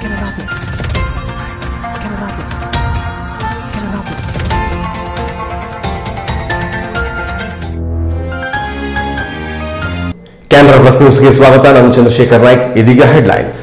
Cannabis. Cannabis. Cannabis. Canara plus ನ್ಯೂಸ್ಗೆ ಸ್ವಾಗತ ನಾನು ಚಂದ್ರಶೇಖರ್ ನಾಯ್ಕ್ ಇದೀಗ ಹೆಡ್ಲೈನ್ಸ್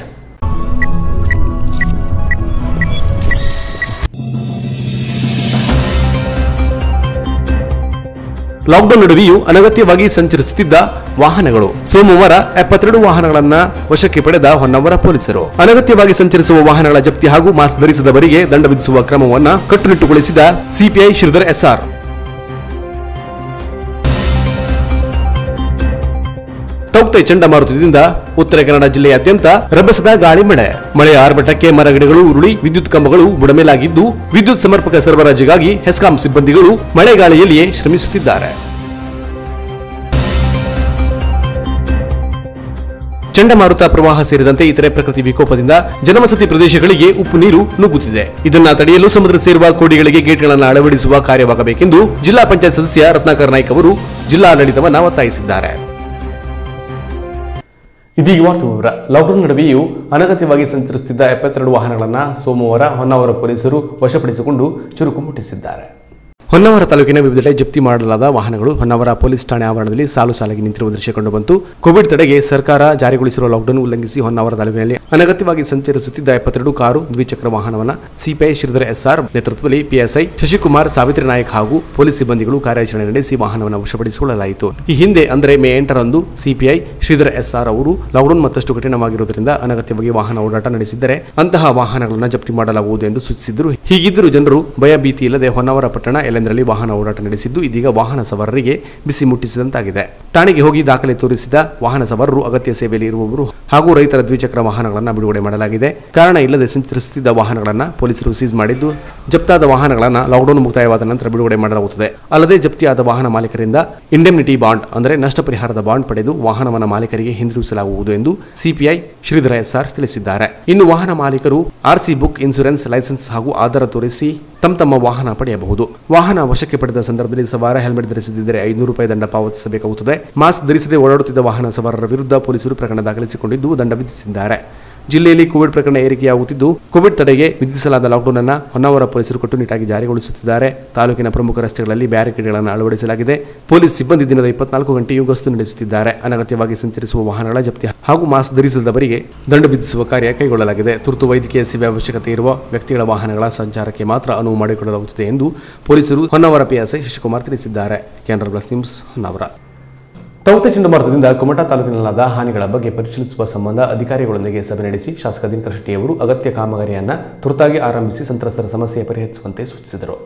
ಲಾಕ್ಡೌನ್ ನಡುವೆಯೂ ಅನಗತ್ಯವಾಗಿ ಸಂಚರಿಸುತ್ತಿದ್ದ ವಾಹನಗಳು. ಸೋಮವಾರ ಎಪ್ಪತ್ತೆರಡು ವಾಹನಗಳನ್ನ ವಶಕ್ಕೆ ಪಡೆದ ಹೊನ್ನಾವರ ಪೊಲೀಸರು. ಅನಗತ್ಯವಾಗಿ ಸಂಚರಿಸುವ ವಾಹನಗಳ ಜಪ್ತಿ ಹಾಗೂ ಮಾಸ್ಕ್ ಧರಿಸಿದವರಿಗೆ ದಂಡ ವಿಧಿಸುವ ಕ್ರಮವನ್ನು ಕಟ್ಟುನಿಟ್ಟುಗೊಳಿಸಿದ ಸಿಪಿಐ ಶ್ರೀಧರ್ ಎಸ್ಆರ್. ತೌಕ್ತೆ ಚಂಡಮಾರುತದಿಂದ ಉತ್ತರ ಕನ್ನಡ ಜಿಲ್ಲೆಯಾದ್ಯಂತ ರಭಸದ ಗಾಳಿ ಮಳೆ. ಮಳೆಯ ಆರ್ಭಟಕ್ಕೆ ಮರಗಿಡಗಳು ಉರುಳಿ, ವಿದ್ಯುತ್ ಕಂಬಗಳು ಬುಡಮೇಲಾಗಿದ್ದು, ವಿದ್ಯುತ್ ಸಮರ್ಪಕ ಸರಬರಾಜಿಗಾಗಿ ಹೆಸ್ಕಾಂ ಸಿಬ್ಬಂದಿಗಳು ಮಳೆಗಾಳಿಯಲ್ಲಿಯೇ ಶ್ರಮಿಸುತ್ತಿದ್ದಾರೆ. ಚಂಡಮಾರುತ ಪ್ರವಾಹ ಸೇರಿದಂತೆ ಇತರೆ ಪ್ರಕೃತಿ ವಿಕೋಪದಿಂದ ಜನವಸತಿ ಪ್ರದೇಶಗಳಿಗೆ ಉಪ್ಪು ನೀರು ನುಗ್ಗುತ್ತಿದೆ. ಇದನ್ನ ತಡೆಯಲು ಸಮುದ್ರ ಸೇರುವ ಕೋಡಿಗಳಿಗೆ ಗೇಟ್ಗಳನ್ನು ಅಳವಡಿಸುವ ಕಾರ್ಯವಾಗಬೇಕೆಂದು ಜಿಲ್ಲಾ ಪಂಚಾಯತ್ ಸದಸ್ಯ ರತ್ನಾಕರ್ ನಾಯ್ಕ್ ಅವರು ಜಿಲ್ಲಾಡಳಿತವನ್ನು ಒತ್ತಾಯಿಸಿದ್ದಾರೆ. ಇದೀಗ ವಾರ್ತೆ ವಿವರ. ಲಾಕ್ಡೌನ್ ನಡುವೆಯೂ ಅನಗತ್ಯವಾಗಿ ಸಂಚರಿಸುತ್ತಿದ್ದ ಎಪ್ಪತ್ತೆರಡು ವಾಹನಗಳನ್ನು ಸೋಮವಾರ ಹೊನ್ನಾವರ ಪೊಲೀಸರು ವಶಪಡಿಸಿಕೊಂಡು ಚುರುಕು ಮುಟ್ಟಿಸಿದ್ದಾರೆ. ಹೊನ್ನಾವರ ತಾಲೂಕಿನ ವಿವಿಧೆಡೆ ಜಪ್ತಿ ಮಾಡಲಾದ ವಾಹನಗಳು ಹೊನ್ನಾವರ ಪೊಲೀಸ್ ಠಾಣೆ ಆವರಣದಲ್ಲಿ ಸಾಲು ಸಾಲಾಗಿ ನಿಂತಿರುವ ದೃಶ್ಯ ಕಂಡುಬಂತು. ಕೋವಿಡ್ ತಡೆಗೆ ಸರ್ಕಾರ ಜಾರಿಗೊಳಿಸಿರುವ ಲಾಕ್ಡೌನ್ ಉಲ್ಲಂಘಿಸಿ ಹೊನ್ನಾವರ ತಾಲೂಕಿನಲ್ಲಿ ಅನಗತ್ಯವಾಗಿ ಸಂಚರಿಸುತ್ತಿದ್ದ ಎಪ್ಪತ್ತೆರಡು ಕಾರು, ದ್ವಿಚಕ್ರ ವಾಹನವನ್ನು ಸಿಪಿಐ ಶ್ರೀಧರ ಎಸ್ಆರ್ ನೇತೃತ್ವದಲ್ಲಿ ಪಿಎಸ್ಐ ಶಶಿಕುಮಾರ್, ಸಾವಿತ್ರಿ ನಾಯಕ್ ಹಾಗೂ ಪೊಲೀಸ್ ಸಿಬ್ಬಂದಿಗಳು ಕಾರ್ಯಾಚರಣೆ ನಡೆಸಿ ವಾಹನವನ್ನು ವಶಪಡಿಸಿಕೊಳ್ಳಲಾಯಿತು. ಈ ಹಿಂದೆ ಅಂದರೆ ಮೇ ಎಂಟರಂದು ಸಿಪಿಐ ಶ್ರೀಧರ ಎಸ್ಆರ್ ಅವರು ಲಾಕ್ಡೌನ್ ಮತ್ತಷ್ಟು ಕಠಿಣವಾಗಿರುವುದರಿಂದ ಅನಗತ್ಯವಾಗಿ ವಾಹನ ಓಡಾಟ ನಡೆಸಿದ್ದರೆ ಅಂತಹ ವಾಹನಗಳನ್ನು ಜಪ್ತಿ ಮಾಡಲಾಗುವುದು ಎಂದು ಸೂಚಿಸಿದರು ಹೀಗಿದ್ದರೂ ಜನರು ಭಯಭೀತಿ ಇಲ್ಲದೆ ಹೊನ್ನಾವರ ಪಟ್ಟಣ ಎಲ್ಲೆಂದರಲ್ಲಿ ವಾಹನ ಓಡಾಟ ನಡೆಸಿದ್ದು, ಇದೀಗ ವಾಹನ ಸವಾರರಿಗೆ ಬಿಸಿ ಮುಟ್ಟಿಸಿದಂತಾಗಿದೆ. ಠಾಣೆಗೆ ಹೋಗಿ ದಾಖಲೆ ತೋರಿಸಿದ ವಾಹನ ಸವಾರರು ಅಗತ್ಯ ಸೇವೆಯಲ್ಲಿ ಇರುವವರು ಹಾಗೂ ರೈತರ ದ್ವಿಚಕ್ರ ವಾಹನಗಳನ್ನು ಬಿಡುಗಡೆ ಮಾಡಲಾಗಿದೆ. ಕಾರಣ ಇಲ್ಲದೆ ಸಂಚರಿಸುತ್ತಿದ್ದ ವಾಹನಗಳನ್ನು ಪೊಲೀಸರು ಸೀಸ್ ಮಾಡಿದ್ದು, ಜಪ್ತಾದ ವಾಹನಗಳನ್ನು ಲಾಕ್ಡೌನ್ ಮುಕ್ತಾಯವಾದ ನಂತರ ಬಿಡುಗಡೆ ಮಾಡಲಾಗುತ್ತದೆ. ಅಲ್ಲದೆ ಜಪ್ತಿಯಾದ ವಾಹನ ಮಾಲೀಕರಿಂದ ಇಂಡೆಮ್ನಿಟಿ ಬಾಂಡ್ ಅಂದರೆ ನಷ್ಟ ಪರಿಹಾರದ ಬಾಂಡ್ ಪಡೆದು ವಾಹನವನ್ನ ಮಾಲೀಕರಿಗೆ ಹಿಂದಿರುಗಿಸಲಾಗುವುದು ಎಂದು ಸಿಪಿಐ ಶ್ರೀಧರ ಎಸ್ಆರ್ ತಿಳಿಸಿದ್ದಾರೆ. ಇನ್ನು ವಾಹನ ಮಾಲೀಕರು ಆರ್ಸಿ ಬುಕ್ ಇನ್ಸೂರೆನ್ಸ್ ಲೈಸೆನ್ಸ್ ಹಾಗೂ ಆಧಾರ ತೋರಿಸಿ ತಮ್ಮ ತಮ್ಮ ವಾಹನ ಪಡೆಯಬಹುದು. ವಾಹನ ವಶಕ್ಕೆ ಪಡೆದ ಸಂದರ್ಭದಲ್ಲಿ ಸವಾರ ಹೆಲ್ಮೆಟ್ ಧರಿಸದಿದ್ದರೆ ಐನೂರು ರೂಪಾಯಿ ದಂಡ ಪಾವತಿಸಬೇಕಾಗುತ್ತದೆ. ಮಾಸ್ಕ್ ಧರಿಸದೆ ಓಡಾಡುತ್ತಿದ್ದ ವಾಹನ ಸವಾರರ ವಿರುದ್ಧ ಪೊಲೀಸರು ಪ್ರಕರಣ ದಾಖಲಿಸಿಕೊಂಡಿದ್ದು ದಂಡ ವಿಧಿಸಿದ್ದಾರೆ. ಜಿಲ್ಲೆಯಲ್ಲಿ ಕೋವಿಡ್ ಪ್ರಕರಣ ಏರಿಕೆಯಾಗುತ್ತಿದ್ದು, ಕೋವಿಡ್ ತಡೆಗೆ ವಿಧಿಸಲಾದ ಲಾಕ್ಡೌನ್ ಅನ್ನು ಹೊನ್ನಾವರ ಪೊಲೀಸರು ಕಟ್ಟುನಿಟ್ಟಾಗಿ ಜಾರಿಗೊಳಿಸುತ್ತಿದ್ದಾರೆ. ತಾಲೂಕಿನ ಪ್ರಮುಖ ರಸ್ತೆಗಳಲ್ಲಿ ಬ್ಯಾರಿಕೇಡ್ಗಳನ್ನು ಅಳವಡಿಸಲಾಗಿದೆ. ಪೊಲೀಸ್ ಸಿಬ್ಬಂದಿ ದಿನದ ಇಪ್ಪತ್ನಾಲ್ಕು ಗಂಟೆಯೂ ಗಸ್ತು ನಡೆಸುತ್ತಿದ್ದಾರೆ. ಅನಗತ್ಯವಾಗಿ ಸಂಚರಿಸುವ ವಾಹನಗಳ ಜಪ್ತಿ ಹಾಗೂ ಮಾಸ್ಕ್ ಧರಿಸದವರಿಗೆ ದಂಡ ವಿಧಿಸುವ ಕಾರ್ಯ ಕೈಗೊಳ್ಳಲಾಗಿದೆ. ತುರ್ತು ವೈದ್ಯಕೀಯ ಸೇವೆ ಅವಶ್ಯಕತೆ ಇರುವ ವ್ಯಕ್ತಿಗಳ ವಾಹನಗಳ ಸಂಚಾರಕ್ಕೆ ಮಾತ್ರ ಅನುವು ಮಾಡಿಕೊಳ್ಳಲಾಗುತ್ತಿದೆ ಎಂದು ಪೊಲೀಸರು ಹೊನ್ನಾವರ ಪಿಎಸ್ಐ ಶಶಿಕುಮಾರ್ ತಿಳಿಸಿದ್ದಾರೆ. Canara plus news Honnavar. ತೌತೆ ಚಂಡಮಾರುತದಿಂದ ಕುಮಟಾ ತಾಲೂಕಿನಲ್ಲಾದ ಹಾನಿಗಳ ಬಗ್ಗೆ ಪರಿಶೀಲಿಸುವ ಸಂಬಂಧ ಅಧಿಕಾರಿಗಳೊಂದಿಗೆ ಸಭೆ ನಡೆಸಿ ಶಾಸಕ ದಿನಕರ ಶೆಟ್ಟಿಯವರು ಅಗತ್ಯ ಕಾಮಗಾರಿಯನ್ನು ತುರ್ತಾಗಿ ಆರಂಭಿಸಿ ಸಂತ್ರಸ್ತರ ಸಮಸ್ಯೆ ಪರಿಹರಿಸುವಂತೆ ಸೂಚಿಸಿದರು.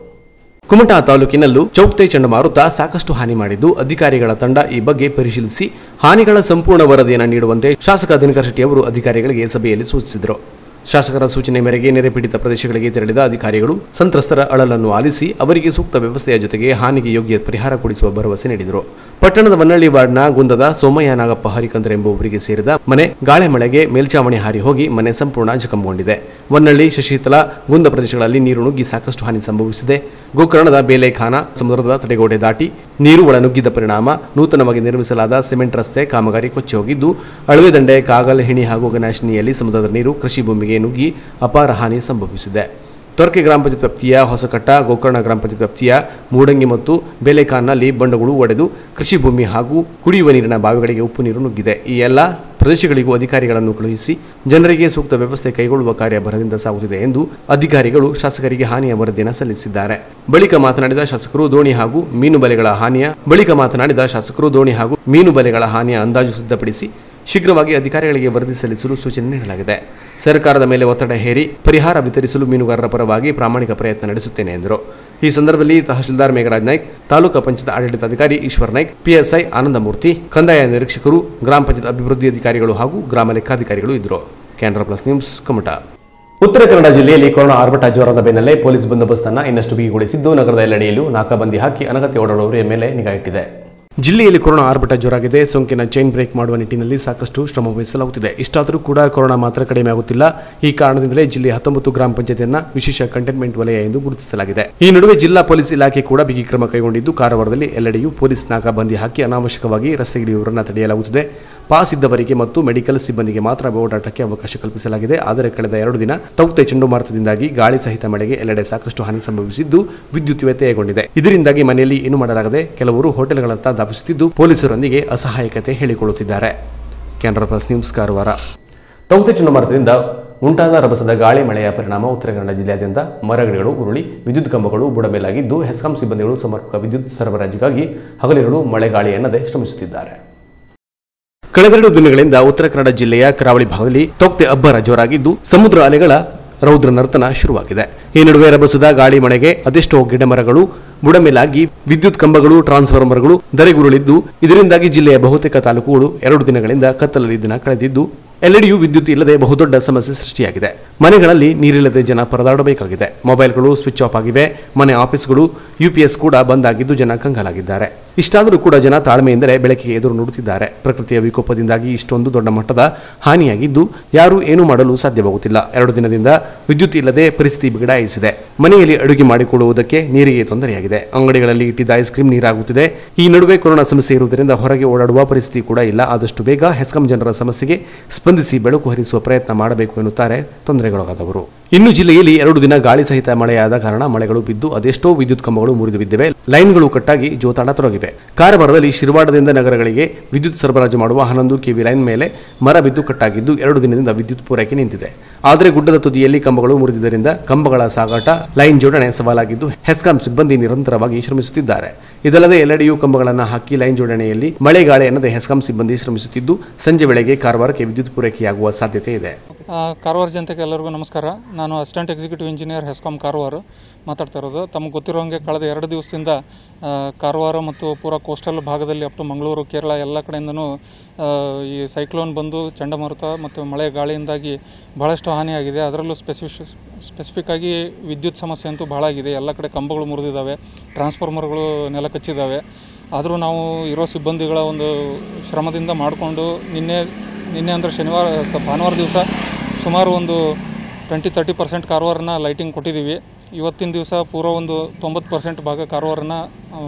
ಕುಮಟಾ ತಾಲೂಕಿನಲ್ಲೂ ಚೌಕ್ತೆ ಚಂಡಮಾರುತ ಸಾಕಷ್ಟು ಹಾನಿ ಮಾಡಿದ್ದು ಅಧಿಕಾರಿಗಳ ತಂಡ ಈ ಬಗ್ಗೆ ಪರಿಶೀಲಿಸಿ ಹಾನಿಗಳ ಸಂಪೂರ್ಣ ವರದಿಯನ್ನು ನೀಡುವಂತೆ ಶಾಸಕ ದಿನಕರ ಶೆಟ್ಟಿಯವರು ಅಧಿಕಾರಿಗಳಿಗೆ ಸಭೆಯಲ್ಲಿ ಸೂಚಿಸಿದರು. ಶಾಸಕರ ಸೂಚನೆ ಮೇರೆಗೆ ನೆರೆಪೀಡಿತ ಪ್ರದೇಶಗಳಿಗೆ ತೆರಳಿದ ಅಧಿಕಾರಿಗಳು ಸಂತ್ರಸ್ತರ ಅಳಲನ್ನು ಆಲಿಸಿ ಅವರಿಗೆ ಸೂಕ್ತ ವ್ಯವಸ್ಥೆಯ ಜೊತೆಗೆ ಹಾನಿಗೆ ಯೋಗ್ಯ ಪರಿಹಾರ ಕೊಡಿಸುವ ಭರವಸೆ ನೀಡಿದರು. ಪಟ್ಟಣದ ವನ್ನಳ್ಳಿ ವಾರ್ಡ್ನ ಗುಂದದ ಸೋಮಯ್ಯ ನಾಗಪ್ಪ ಹರಿಕಂದ್ರ ಎಂಬುವರಿಗೆ ಸೇರಿದ ಮನೆ ಗಾಳೆ ಮಳೆಗೆ ಮೇಲ್ಚಾವಣಿ ಹಾರಿ ಹೋಗಿ ಮನೆ ಸಂಪೂರ್ಣ ಜಖಂಗೊಂಡಿದೆ ವನ್ನಳ್ಳಿ ಶಶಿತಲ ಗುಂದ ಪ್ರದೇಶಗಳಲ್ಲಿ ನೀರು ನುಗ್ಗಿ ಸಾಕಷ್ಟು ಹಾನಿ ಸಂಭವಿಸಿದೆ. ಗೋಕರ್ಣದ ಬೇಲೆಖಾನ, ಸಮುದ್ರದ ತಡೆಗೋಡೆ ದಾಟಿ ನೀರು ಒಳನುಗ್ಗಿದ ಪರಿಣಾಮ, ನೂತನವಾಗಿ ನಿರ್ಮಿಸಲಾದ ಸಿಮೆಂಟ್ ರಸ್ತೆ ಕಾಮಗಾರಿ ಕೊಚ್ಚಿ ಹೋಗಿದ್ದು, ಅಳವೆ ದಂಡೆ, ಕಾಗಲ್, ಹಿಣಿ ಹಾಗೂ ಗಣಾಶಿನಿಯಲ್ಲಿ ಸಮುದ್ರದ ನೀರು ಕೃಷಿ ಭೂಮಿಗೆ ನುಗ್ಗಿ ಅಪಾರ ಹಾನಿ ಸಂಭವಿಸಿದೆ. ತೊರ್ಕೆ ಗ್ರಾಮ ಪಂಚಾಯತ್ ವ್ಯಾಪ್ತಿಯ ಹೊಸಕಟ್ಟ, ಗೋಕರ್ಣ ಗ್ರಾಮ ಪಂಚಾಯತ್ ವ್ಯಾಪ್ತಿಯ ಮೂಡಂಗಿ ಮತ್ತು ಬೇಲೆಖಾನ್ನಲ್ಲಿ ಬಂಡಗಳು ಒಡೆದು ಕೃಷಿ ಭೂಮಿ ಹಾಗೂ ಕುಡಿಯುವ ನೀರಿನ ಬಾವಿಗಳಿಗೆ ಉಪ್ಪು ನೀರು ನುಗ್ಗಿದೆ. ಈ ಎಲ್ಲ ಪ್ರದೇಶಗಳಿಗೂ ಅಧಿಕಾರಿಗಳನ್ನು ಕಳುಹಿಸಿ ಜನರಿಗೆ ಸೂಕ್ತ ವ್ಯವಸ್ಥೆ ಕೈಗೊಳ್ಳುವ ಕಾರ್ಯ ಭರದಿಂದ ಸಾಗುತ್ತಿದೆ ಎಂದು ಅಧಿಕಾರಿಗಳು ಶಾಸಕರಿಗೆ ಹಾನಿಯ ವರದಿಯನ್ನು ಸಲ್ಲಿಸಿದ್ದಾರೆ. ಬಳಿಕ ಮಾತನಾಡಿದ ಶಾಸಕರು ದೋಣಿ ಹಾಗೂ ಮೀನು ಬಲೆಗಳ ಹಾನಿಯ, ಬಳಿಕ ಮಾತನಾಡಿದ ಶಾಸಕರು ದೋಣಿ ಹಾಗೂ ಮೀನು ಬಲೆಗಳ ಹಾನಿಯ ಅಂದಾಜು ಸಿದ್ಧಪಡಿಸಿ ಶೀಘ್ರವಾಗಿ ಅಧಿಕಾರಿಗಳಿಗೆ ವರದಿ ಸಲ್ಲಿಸಲು ಸೂಚನೆ ನೀಡಲಾಗಿದೆ. ಸರ್ಕಾರದ ಮೇಲೆ ಒತ್ತಡ ಹೇರಿ ಪರಿಹಾರ ವಿತರಿಸಲು ಮೀನುಗಾರರ ಪರವಾಗಿ ಪ್ರಾಮಾಣಿಕ ಪ್ರಯತ್ನ ನಡೆಸುತ್ತೇನೆ ಎಂದರು. ಈ ಸಂದರ್ಭದಲ್ಲಿ ತಹಶೀಲ್ದಾರ್ ಮೇಘರಾಜ್ ನಾಯ್ಕ್, ತಾಲೂಕು ಪಂಚಾಯತ್ ಆಡಳಿತಾಧಿಕಾರಿ ಈಶ್ವರ್ ನಾಯ್ಕ್, ಪಿಎಸ್ಐ ಆನಂದಮೂರ್ತಿ, ಕಂದಾಯ ನಿರೀಕ್ಷಕರು, ಗ್ರಾಮ ಪಂಚಾಯತ್ ಅಭಿವೃದ್ಧಿ ಅಧಿಕಾರಿಗಳು ಹಾಗೂ ಗ್ರಾಮ ಲೆಕ್ಕಾಧಿಕಾರಿಗಳು ಇದ್ದರು. Canara plus news Kumta. ಉತ್ತರ ಕನ್ನಡ ಜಿಲ್ಲೆಯಲ್ಲಿ ಕೊರೋನಾ ಆರ್ಭಟ ಜ್ವರದ ಬೆನ್ನಲ್ಲೇ ಪೊಲೀಸ್ ಬಂದೋಬಸ್ತನ್ನು ಇನ್ನಷ್ಟು ಬಿಗಿಗೊಳಿಸಿದ್ದು, ನಗರದ ಎಲ್ಲೆಡೆಯಲ್ಲೂ ನಾಕಾಬಂದಿ ಹಾಕಿ ಅನಗತ್ಯ ಓಡಾಡುವವರ ಮೇಲೆ ನಿಗಾ ಇಟ್ಟಿದೆ. ಜಿಲ್ಲೆಯಲ್ಲಿ ಕೊರೋನಾ ಆರ್ಭಟ ಜೋರಾಗಿದೆ, ಸೋಂಕಿನ ಚೈನ್ ಬ್ರೇಕ್ ಮಾಡುವ ನಿಟ್ಟಿನಲ್ಲಿ ಸಾಕಷ್ಟು ಶ್ರಮ ವಹಿಸಲಾಗುತ್ತಿದೆ. ಇಷ್ಟಾದರೂ ಕೂಡ ಕೊರೋನಾ ಮಾತ್ರ ಕಡಿಮೆ ಆಗುತ್ತಿಲ್ಲ. ಈ ಕಾರಣದಿಂದಲೇ ಜಿಲ್ಲೆ ಹತ್ತೊಂಬತ್ತು ಗ್ರಾಮ ಪಂಚಾಯತಿಯನ್ನ ವಿಶೇಷ ಕಂಟೈನ್ಮೆಂಟ್ ವಲಯ ಎಂದು ಗುರುತಿಸಲಾಗಿದೆ. ಈ ನಡುವೆ ಜಿಲ್ಲಾ ಪೊಲೀಸ್ ಇಲಾಖೆ ಕೂಡ ಬಿಗಿ ಕ್ರಮ ಕೈಗೊಂಡಿದ್ದು, ಕಾರವಾರದಲ್ಲಿ ಎಲ್ಲೆಡೆಯೂ ಪೊಲೀಸ್ ನಾಕಾಬಂದಿ ಹಾಕಿ ಅನಾವಶ್ಯಕವಾಗಿ ರಸ್ತೆಗಿಳಿಯುವವರನ್ನು ತಡೆಯಲಾಗುತ್ತಿದೆ. ಪಾಸ್ ಇದ್ದವರಿಗೆ ಮತ್ತು ಮೆಡಿಕಲ್ ಸಿಬ್ಬಂದಿಗೆ ಮಾತ್ರ ಓಡಾಟಕ್ಕೆ ಅವಕಾಶ ಕಲ್ಪಿಸಲಾಗಿದೆ. ಆದರೆ ಕಳೆದ ಎರಡು ದಿನ ತೌಕ್ತೆ ಚಂಡಮಾರುತದಿಂದಾಗಿ ಗಾಳಿ ಸಹಿತ ಮಳೆಗೆ ಎಲ್ಲೆಡೆ ಸಾಕಷ್ಟು ಹಾನಿ ಸಂಭವಿಸಿದ್ದು ವಿದ್ಯುತ್ ವ್ಯತ್ಯಯಗೊಂಡಿದೆ ಇದರಿಂದಾಗಿ ಮನೆಯಲ್ಲಿ ಏನು ಮಾಡಲಾಗದೆ ಕೆಲವರು ಹೋಟೆಲ್ಗಳತ್ತ ಧಾವಿಸುತ್ತಿದ್ದು ಪೊಲೀಸರೊಂದಿಗೆ ಅಸಹಾಯಕತೆ ಹೇಳಿಕೊಳ್ಳುತ್ತಿದ್ದಾರೆ. Canara plus news Karwar. Tauktae ಚಂಡಮಾರುತದಿಂದ ಉಂಟಾದ ರಭಸದ ಗಾಳಿ ಮಳೆಯ ಪರಿಣಾಮ ಉತ್ತರ ಕನ್ನಡ ಜಿಲ್ಲೆಯಾದ್ಯಂತ ಮರಗಿಡಗಳು ಉರುಳಿ, ವಿದ್ಯುತ್ ಕಂಬಗಳು ಬುಡಮೇಲಾಗಿದ್ದು ಹೆಸ್ಕಾಂ ಸಿಬ್ಬಂದಿಗಳು ಸಮರ್ಪಕ ವಿದ್ಯುತ್ ಸರಬರಾಜಿಗಾಗಿ ಹಗಲಿರುಳು ಮಳೆಗಾಳಿ ಎನ್ನದೆ ಶ್ರಮಿಸುತ್ತಿದ್ದಾರೆ. ಕಳೆದೆರಡು ದಿನಗಳಿಂದ ಉತ್ತರ ಕನ್ನಡ ಜಿಲ್ಲೆಯ ಕರಾವಳಿ ಭಾಗದಲ್ಲಿ ತೊಕ್ತೆ ಅಬ್ಬರ ಜೋರಾಗಿದ್ದು ಸಮುದ್ರ ಅಲೆಗಳ ರೌದ್ರ ನರ್ತನ ಶುರುವಾಗಿದೆ. ಈ ನಡುವೆ ರಭಸದ ಗಾಳಿ ಮಳೆಗೆ ಅದೆಷ್ಟೋ ಗಿಡಮರಗಳು, ಬುಡಮೇಲಾಗಿ ವಿದ್ಯುತ್ ಕಂಬಗಳು, ಟ್ರಾನ್ಸ್ಫಾರ್ಮರ್ಗಳು ದರೆಗುರುಳಿದ್ದು ಇದರಿಂದಾಗಿ ಜಿಲ್ಲೆಯ ಬಹುತೇಕ ತಾಲೂಕುಗಳು ಎರಡು ದಿನಗಳಿಂದ ಕತ್ತಲಲ್ಲಿ ದಿನ ಕಳೆದಿದ್ದು ಎಲ್ಲೆಡೆಯೂ ವಿದ್ಯುತ್ ಇಲ್ಲದೆ ಬಹುದೊಡ್ಡ ಸಮಸ್ಯೆ ಸೃಷ್ಟಿಯಾಗಿದೆ. ಮನೆಗಳಲ್ಲಿ ನೀರಿಲ್ಲದೆ ಜನ ಪರದಾಡಬೇಕಾಗಿದೆ. ಮೊಬೈಲ್ಗಳು ಸ್ವಿಚ್ ಆಫ್ ಆಗಿವೆ. ಮನೆ ಆಫೀಸ್ಗಳು ಯುಪಿಎಸ್ ಕೂಡ ಬಂದ್ ಆಗಿದ್ದು ಜನ ಕಂಗಾಲಾಗಿದ್ದಾರೆ. ಇಷ್ಟಾದರೂ ಕೂಡ ಜನ ತಾಳ್ಮೆಯಿಂದಲೇ ಬೆಳಕಿಗೆ ಎದುರು ನೋಡುತ್ತಿದ್ದಾರೆ. ಪ್ರಕೃತಿಯ ವಿಕೋಪದಿಂದಾಗಿ ಇಷ್ಟೊಂದು ದೊಡ್ಡ ಮಟ್ಟದ ಹಾನಿಯಾಗಿದ್ದು ಯಾರೂ ಏನೂ ಮಾಡಲು ಸಾಧ್ಯವಾಗುತ್ತಿಲ್ಲ. ಎರಡು ದಿನದಿಂದ ವಿದ್ಯುತ್ ಇಲ್ಲದೆ ಪರಿಸ್ಥಿತಿ ಬಿಗಡಾಯಿಸಿದೆ. ಮನೆಯಲ್ಲಿ ಅಡುಗೆ ಮಾಡಿಕೊಳ್ಳುವುದಕ್ಕೆ ನೀರಿಗೆ ತೊಂದರೆಯಾಗಿದೆ. ಅಂಗಡಿಗಳಲ್ಲಿ ಇಟ್ಟಿದ್ದ ಐಸ್ ಕ್ರೀಮ್ ನೀರಾಗುತ್ತಿದೆ. ಈ ನಡುವೆ ಕೊರೋನಾ ಸಮಸ್ಯೆ ಇರುವುದರಿಂದ ಹೊರಗೆ ಓಡಾಡುವ ಪರಿಸ್ಥಿತಿ ಕೂಡ ಇಲ್ಲ. ಆದಷ್ಟು ಬೇಗ ಹೆಸ್ಕಾಂ ಜನರ ಸಮಸ್ಯೆಗೆ ಸ್ಪಂದಿಸಿ ಬೆಳಕು ಹರಿಸುವ ಪ್ರಯತ್ನ ಮಾಡಬೇಕು ಎನ್ನುತ್ತಾರೆ ತೊಂದರೆಗೊಳಗಾದವರು. ಇನ್ನು ಜಿಲ್ಲೆಯಲ್ಲಿ ಎರಡು ದಿನ ಗಾಳಿ ಸಹಿತ ಮಳೆಯಾದ ಕಾರಣ ಮಳೆಗಳು ಬಿದ್ದು ಅದೆಷ್ಟೋ ವಿದ್ಯುತ್ ಕಂಬಗಳು ಮುರಿದು ಬಿದ್ದಿವೆ. ಲೈನ್ಗಳು ಕಟ್ಟಾಗಿ ಜೋತಾಣ ತೊಡಗಿವೆ. ಕಾರವಾರದಲ್ಲಿ ಶಿರವಾಡದಿಂದ ನಗರಗಳಿಗೆ ವಿದ್ಯುತ್ ಸರಬರಾಜು ಮಾಡುವ ಹನ್ನೊಂದು ಕೆವಿ ಲೈನ್ ಮೇಲೆ ಮರ ಬಿದ್ದು ಕಟ್ಟಾಗಿದ್ದು ಎರಡು ದಿನದಿಂದ ವಿದ್ಯುತ್ ಪೂರೈಕೆ ನಿಂತಿದೆ. ಆದರೆ ಗುಡ್ಡದ ತುದಿಯಲ್ಲಿ ಕಂಬಗಳು ಮುರಿದಿದ್ದರಿಂದ ಕಂಬಗಳ ಸಾಗಾಟ ಲೈನ್ ಜೋಡಣೆ ಸವಾಲಾಗಿದ್ದು ಹೆಸ್ಕಾಂ ಸಿಬ್ಬಂದಿ ನಿರಂತರವಾಗಿ ಶ್ರಮಿಸುತ್ತಿದ್ದಾರೆ. ಇದಲ್ಲದೆ ಎಲ್ಲೆಡೆಯೂ ಕಂಬಗಳನ್ನು ಹಾಕಿ ಲೈನ್ ಜೋಡಣೆಯಲ್ಲಿ ಮಳೆ ಗಾಳಿ ಎನ್ನದೆ ಹೆಸ್ಕಾಂ ಸಿಬ್ಬಂದಿ ಶ್ರಮಿಸುತ್ತಿದ್ದು ಸಂಜೆ ವೇಳೆಗೆ ಕಾರವಾರಕ್ಕೆ ವಿದ್ಯುತ್ ಪೂರೈಕೆಯಾಗುವ ಸಾಧ್ಯತೆ ಇದೆ. ಕಾರವಾರ ಜನತೆಗೆ ಎಲ್ಲರಿಗೂ ನಮಸ್ಕಾರ. ನಾನು assistant executive engineer HESCOM Karwar ಮಾತಾಡ್ತಾ ಇರೋದು. ತಮಗೆ ಗೊತ್ತಿರೋಂಗೆ ಕಳೆದ ಎರಡು ದಿವಸದಿಂದ ಕಾರವಾರ ಮತ್ತು ಪೂರ ಕೋಸ್ಟಲ್ ಭಾಗದಲ್ಲಿ ಅಪ್ ಟು ಮಂಗಳೂರು ಕೇರಳ ಎಲ್ಲ ಕಡೆಯಿಂದನೂ ಈ ಸೈಕ್ಲೋನ್ ಬಂದು ಚಂಡಮಾರುತ ಮತ್ತು ಮಳೆ ಗಾಳಿಯಿಂದಾಗಿ ಬಹಳಷ್ಟು ಹಾನಿಯಾಗಿದೆ. ಅದರಲ್ಲೂ ಸ್ಪೆಸಿಫಿಕ್ ಆಗಿ ವಿದ್ಯುತ್ ಸಮಸ್ಯೆ ಅಂತೂ ಭಾಳ ಆಗಿದೆ. ಎಲ್ಲ ಕಡೆ ಕಂಬಗಳು ಮುರಿದಿದ್ದಾವೆ ಟ್ರಾನ್ಸ್ಫಾರ್ಮರ್ಗಳು ನೆಲ ಕಚ್ಚಿದ್ದಾವೆ. ಆದರೂ ನಾವು ಇರೋ ಸಿಬ್ಬಂದಿಗಳ ಒಂದು ಶ್ರಮದಿಂದ ಮಾಡಿಕೊಂಡು ನಿನ್ನೆ ನಿನ್ನೆ ಅಂದರೆ ಶನಿವಾರ ಭಾನುವಾರ ದಿವಸ ಸುಮಾರು ಒಂದು ಟ್ವೆಂಟಿ ತರ್ಟಿ ಪರ್ಸೆಂಟ್ ಕಾರವಾರನ ಲೈಟಿಂಗ್ ಕೊಟ್ಟಿದ್ದೀವಿ. ಇವತ್ತಿನ ದಿವಸ ಪೂರ ಒಂದು ತೊಂಬತ್ತು ಪರ್ಸೆಂಟ್ ಭಾಗ ಕಾರವಾರನ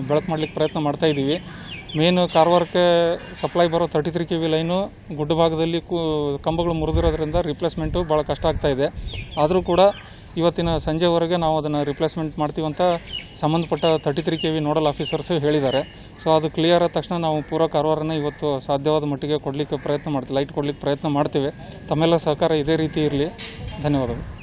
ಬೆಳಕು ಮಾಡಲಿಕ್ಕೆ ಪ್ರಯತ್ನ ಮಾಡ್ತಾ ಇದ್ದೀವಿ. ಮೇನ್ ಕಾರವಾರಕ್ಕೆ ಸಪ್ಲೈ ಬರೋ thirty three K V line ಗುಡ್ಡ ಭಾಗದಲ್ಲಿ ಕೂ, ಕಂಬಗಳು ಮುರಿದಿರೋದ್ರಿಂದ ರಿಪ್ಲೇಸ್ಮೆಂಟು ಭಾಳ ಕಷ್ಟ ಆಗ್ತಾಯಿದೆ ಆದರೂ ಕೂಡ ಇವತ್ತಿನ ಸಂಜೆವರೆಗೆ ನಾವು ಅದನ್ನು ರಿಪ್ಲೇಸ್ಮೆಂಟ್ ಮಾಡ್ತೀವಿ ಅಂತ ಸಂಬಂಧಪಟ್ಟ thirty three K V nodal officers ಹೇಳಿದ್ದಾರೆ. ಸೊ ಅದು ಕ್ಲಿಯರ್ ಆದ ತಕ್ಷಣ ನಾವು ಪೂರ ಕಾರವಾರನ ಇವತ್ತು ಸಾಧ್ಯವಾದ ಮಟ್ಟಿಗೆ ಕೊಡಲಿಕ್ಕೆ ಪ್ರಯತ್ನ ಮಾಡ್ತೀವಿ ಲೈಟ್ ಕೊಡಲಿಕ್ಕೆ ಪ್ರಯತ್ನ ಮಾಡ್ತೀವಿ. ತಮ್ಮೆಲ್ಲ ಸಹಕಾರ ಇದೇ ರೀತಿ ಇರಲಿ. ಧನ್ಯವಾದಗಳು.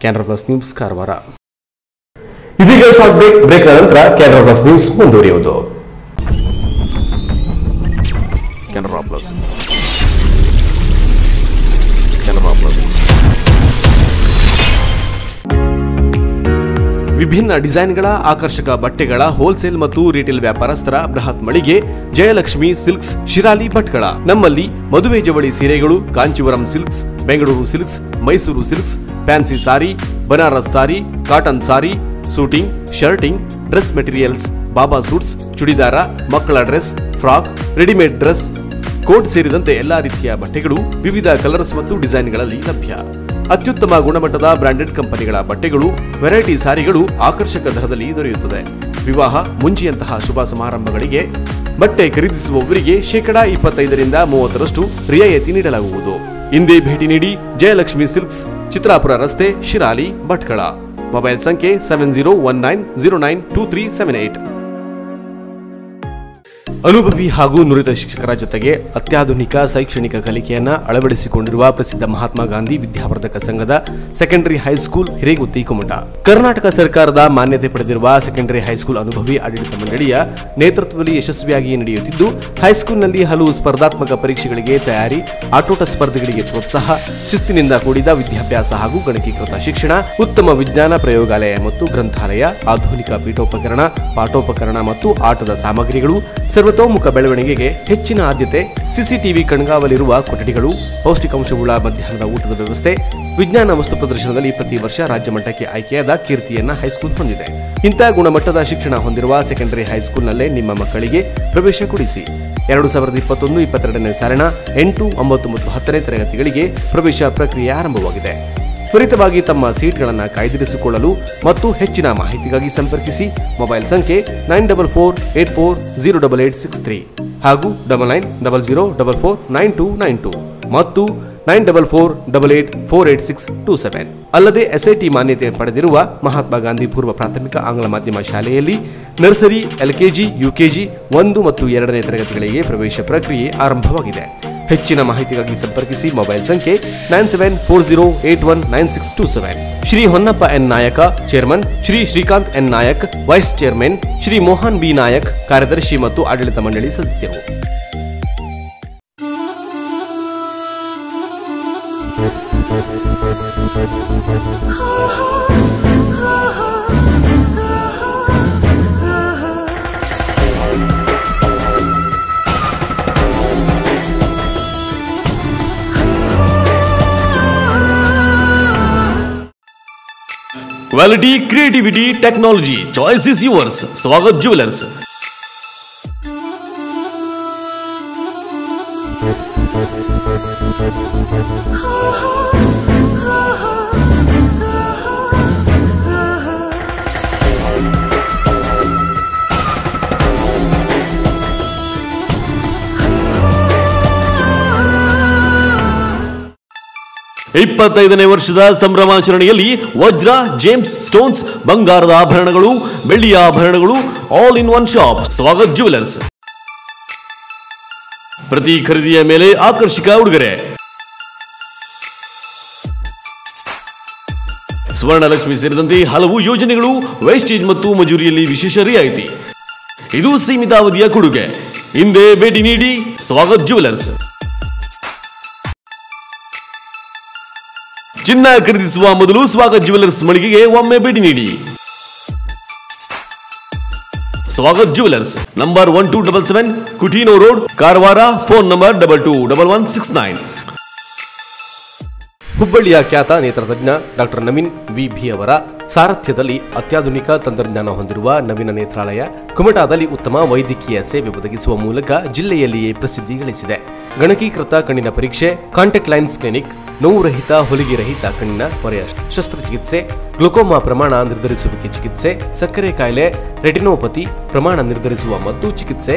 ಕ್ಯಾನ್ರಾ ಪ್ಲಸ್ ನ್ಯೂಸ್ ಕಾರವಾರ ಇದೀಗ ಶಾರ್ಟ್ ಬ್ರೇಕ್ ಬ್ರೇಕ್ ನಂತರ ಕ್ಯಾನರಾ ಪ್ಲಸ್ ನ್ಯೂಸ್ ಮುಂದುವರಿಯುವುದು. ಕೆನರಾ ಪ್ಲಸ್ ಕೆನರಾ ಪ್ಲಸ್ ವಿಭಿನ್ನ ಡಿಸೈನ್ಗಳ ಆಕರ್ಷಕ ಬಟ್ಟೆಗಳ ಹೋಲ್ಸೇಲ್ ಮತ್ತು ರಿಟೇಲ್ ವ್ಯಾಪಾರಸ್ಥರ ಬೃಹತ್ ಮಳಿಗೆ ಜಯಲಕ್ಷ್ಮಿ ಸಿಲ್ಕ್ಸ್ ಶಿರಾಲಿ ಭಟ್ಗಳ ನಮ್ಮಲ್ಲಿ ಮದುವೆ ಜವಳಿ ಸೀರೆಗಳು Kancheevaram silks Bengaluru silks, Mysuru silks, fancy sari, Banaras sari, cotton sari, suiting, shirting, dress materials, baba suits, churidar, ಮಕ್ಕಳ dress, frock, readymade dress, coat ಸೇರಿದಂತೆ ಎಲ್ಲಾ ರೀತಿಯ ಬಟ್ಟೆಗಳು ವಿವಿಧ ಕಲರ್ಸ್ ಮತ್ತು ಡಿಸೈನ್ಗಳಲ್ಲಿ ಲಭ್ಯ. ಅತ್ಯುತ್ತಮ ಗುಣಮಟ್ಟದ ಬ್ರಾಂಡೆಡ್ ಕಂಪನಿಗಳ ಬಟ್ಟೆಗಳು, ವೆರೈಟಿ ಸಾರಿಗಳು ಆಕರ್ಷಕ ದರದಲ್ಲಿ ದೊರೆಯುತ್ತದೆ. ವಿವಾಹ ಮುಂಜಿಯಂತಹ ಶುಭ ಸಮಾರಂಭಗಳಿಗೆ ಬಟ್ಟೆ ಖರೀದಿಸುವವರಿಗೆ ಶೇಕಡಾ ಇಪ್ಪತ್ತೈದರಿಂದ ಮೂವತ್ತರಷ್ಟು ರಿಯಾಯಿತಿ ನೀಡಲಾಗುವುದು. ಇಂದೇ ಭೇಟಿ ನೀಡಿ ಜಯಲಕ್ಷ್ಮಿ ಸಿಲ್ಕ್ಸ್ ಚಿತ್ರಾಪುರ ರಸ್ತೆ ಶಿರಾಲಿ ಭಟ್ಕಳ ಮೊಬೈಲ್ ಸಂಖ್ಯೆ seven zero one nine zero nine two three seven eight ಅನುಭವಿ ಹಾಗೂ ನುರಿತ ಶಿಕ್ಷಕರ ಜೊತೆಗೆ ಅತ್ಯಾಧುನಿಕ ಶೈಕ್ಷಣಿಕ ಕಲಿಕೆಯನ್ನ ಅಳವಡಿಸಿಕೊಂಡಿರುವ ಪ್ರಸಿದ್ಧ ಮಹಾತ್ಮ ಗಾಂಧಿ ವಿದ್ಯಾವರ್ಧಕ ಸಂಘದ secondary high school Hiregutti Kumta. Karnataka ಸರ್ಕಾರದ ಮಾನ್ಯತೆ ಪಡೆದಿರುವ ಸೆಕೆಂಡರಿ ಹೈಸ್ಕೂಲ್ ಅನುಭವಿ ಆಡಳಿತ ಮಂಡಳಿಯ ನೇತೃತ್ವದಲ್ಲಿ ಯಶಸ್ವಿಯಾಗಿ ನಡೆಯುತ್ತಿದ್ದು ಹೈಸ್ಕೂಲ್ನಲ್ಲಿ ಹಲವು ಸ್ಪರ್ಧಾತ್ಮಕ ಪರೀಕ್ಷೆಗಳಿಗೆ ತಯಾರಿ, ಆಟೋಟ ಸ್ಪರ್ಧೆಗಳಿಗೆ ಪ್ರೋತ್ಸಾಹ, ಶಿಸ್ತಿನಿಂದ ಕೂಡಿದ ವಿದ್ಯಾಭ್ಯಾಸ ಹಾಗೂ ಗಣಕೀಕೃತ ಶಿಕ್ಷಣ, ಉತ್ತಮ ವಿಜ್ಞಾನ ಪ್ರಯೋಗಾಲಯ ಮತ್ತು ಗ್ರಂಥಾಲಯ, ಆಧುನಿಕ ಪೀಠೋಪಕರಣ, ಪಾಠೋಪಕರಣ ಮತ್ತು ಆಟದ ಸಾಮಗ್ರಿಗಳು ಸರ್ವತೋಮುಖ ಬೆಳವಣಿಗೆಗೆ ಹೆಚ್ಚಿನ ಆದ್ಯತೆ, ಸಿಸಿಟಿವಿ ಕಣ್ಗಾವಲಿರುವ ಕೊಠಡಿಗಳು, ಪೌಷ್ಟಿಕಾಂಶವುಳ್ಳ ಮಧ್ಯಾಹ್ನದ ಊಟದ ವ್ಯವಸ್ಥೆ, ವಿಜ್ಞಾನ ವಸ್ತು ಪ್ರದರ್ಶನದಲ್ಲಿ ಪ್ರತಿ ವರ್ಷ ರಾಜ್ಯ ಮಟ್ಟಕ್ಕೆ ಆಯ್ಕೆಯಾದ ಕೀರ್ತಿಯನ್ನ ಹೈಸ್ಕೂಲ್ ಹೊಂದಿದೆ. ಇಂತಹ ಗುಣಮಟ್ಟದ ಶಿಕ್ಷಣ ಹೊಂದಿರುವ ಸೆಕೆಂಡರಿ ಹೈಸ್ಕೂಲ್ನಲ್ಲೇ ನಿಮ್ಮ ಮಕ್ಕಳಿಗೆ ಪ್ರವೇಶ ಕೊಡಿಸಿ. ಎರಡು ಸಾವಿರದ ಇಪ್ಪತ್ತೊಂದು ಇಪ್ಪತ್ತೆರಡನೇ ಸಾಲಿನ ಎಂಟು, ಒಂಬತ್ತು ಮತ್ತು ಹತ್ತನೇ ತರಗತಿಗಳಿಗೆ ಪ್ರವೇಶ ಪ್ರಕ್ರಿಯೆ ಆರಂಭವಾಗಿದೆ. ತ್ವರಿತವಾಗಿ ತಮ್ಮ ಸೀಟ್ಗಳನ್ನು ಕಾಯ್ದಿರಿಸಿಕೊಳ್ಳಲು ಮತ್ತು ಹೆಚ್ಚಿನ ಮಾಹಿತಿಗಾಗಿ ಸಂಪರ್ಕಿಸಿ ಮೊಬೈಲ್ ಸಂಖ್ಯೆ nine double four eight four zero double eight six three ಹಾಗೂ double nine double zero double four nine two nine two ಮತ್ತು nine double four double eight four eight six two seven. ಅಲ್ಲದೆ SIT ಮಾನ್ಯತೆ ಪಡೆದಿರುವ ಮಹಾತ್ಮ ಗಾಂಧಿ ಪೂರ್ವ ಪ್ರಾಥಮಿಕ ಆಂಗ್ಲ ಮಾಧ್ಯಮ ಶಾಲೆಯಲ್ಲಿ ನರ್ಸರಿ, ಎಲ್ಕೆಜಿ, ಯುಕೆಜಿ ಒಂದು ಮತ್ತು ಎರಡನೇ ತರಗತಿಗಳಿಗೆ ಪ್ರವೇಶ ಪ್ರಕ್ರಿಯೆ ಆರಂಭವಾಗಿದೆ. ಹೆಚ್ಚಿನ ಮಾಹಿತಿಗಾಗಿ ಸಂಪರ್ಕಿಸಿ ಮೊಬೈಲ್ ಸಂಖ್ಯೆ nine seven four zero eight one nine six two seven. Shri Honnappa N Nayaka, chairman Shri Shrikanth N Nayak, vice chairman Shri Mohan B Nayak, ಕಾರ್ಯದರ್ಶಿ ಮತ್ತು ಆಡಳಿತ ಮಂಡಳಿ ಸದಸ್ಯರು. Quality creativity technology choice is yours Swagat jewellers ಇಪ್ಪತ್ತೈದನೇ ವರ್ಷದ ಸಂಭ್ರಮಾಚರಣೆಯಲ್ಲಿ ವಜ್ರ, James stones, ಬಂಗಾರದ ಆಭರಣಗಳು, ಬೆಳ್ಳಿಯ ಆಭರಣಗಳು all in one shop Swagat jewellers ಪ್ರತಿ ಖರೀದಿಯ ಮೇಲೆ ಆಕರ್ಷಕ ಉಡುಗೊರೆ. ಸ್ವರ್ಣಲಕ್ಷ್ಮಿ ಸೇರಿದಂತೆ ಹಲವು ಯೋಜನೆಗಳು ವೇಸ್ಟೇಜ್ ಮತ್ತು ಮಜೂರಿಯಲ್ಲಿ ವಿಶೇಷ ರಿಯಾಯಿತಿ. ಇದು ಸೀಮಿತ ಅವಧಿಯ ಕೊಡುಗೆ. ಹಿಂದೆ ಭೇಟಿ ನೀಡಿ ಸ್ವಾಗತ್ ಜ್ಯುವೆಲರ್ಸ್ ಚಿನ್ನ ಖರೀದಿಸುವ ಮೊದಲು ಸ್ವಾಗತ್ ಜ್ಯುವೆಲ್ಲರ್ಸ್ ಮಳಿಗೆಗೆ ಒಮ್ಮೆ ಭೇಟಿ ನೀಡಿ. Swagat jewellers, number one two double seven Coutinho road, Karwar, phone number double two double one six nine. ಹುಬ್ಬಳ್ಳಿಯ ಖ್ಯಾತ ನೇತ್ರತಜ್ಞ ಡಾಕ್ಟರ್ ನವೀನ್ ವಿ ಭಿ ಅವರ ಸಾರಥ್ಯದಲ್ಲಿ ಅತ್ಯಾಧುನಿಕ ತಂತ್ರಜ್ಞಾನ ಹೊಂದಿರುವ ನವೀನ ನೇತ್ರಾಲಯ, ಕುಮಟಾದಲ್ಲಿ ಉತ್ತಮ ವೈದ್ಯಕೀಯ ಸೇವೆ ಒದಗಿಸುವ ಮೂಲಕ ಜಿಲ್ಲೆಯಲ್ಲಿಯೇ ಪ್ರಸಿದ್ಧಿ ಗಳಿಸಿದೆ. ಗಣಕೀಕೃತ ಕಣ್ಣಿನ ಪರೀಕ್ಷೆ, ಕಾಂಟ್ಯಾಕ್ಟ್ ಲೈನ್ಸ್ ಕ್ಲಿನಿಕ್ ನೋವು ರಹಿತ ಹೊಲಿಗೆ ರಹಿತ ಕಣ್ಣಿನ ಪೊರೆಯ ಶಸ್ತ್ರಚಿಕಿತ್ಸೆ, ಗ್ಲುಕೋಮಾ ಪ್ರಮಾಣ ನಿರ್ಧರಿಸುವಿಕೆ ಚಿಕಿತ್ಸೆ, ಸಕ್ಕರೆ ಕಾಯಿಲೆ, ರೆಟಿನೋಪತಿ ಪ್ರಮಾಣ ನಿರ್ಧರಿಸುವ ಮತ್ತು ಚಿಕಿತ್ಸೆ,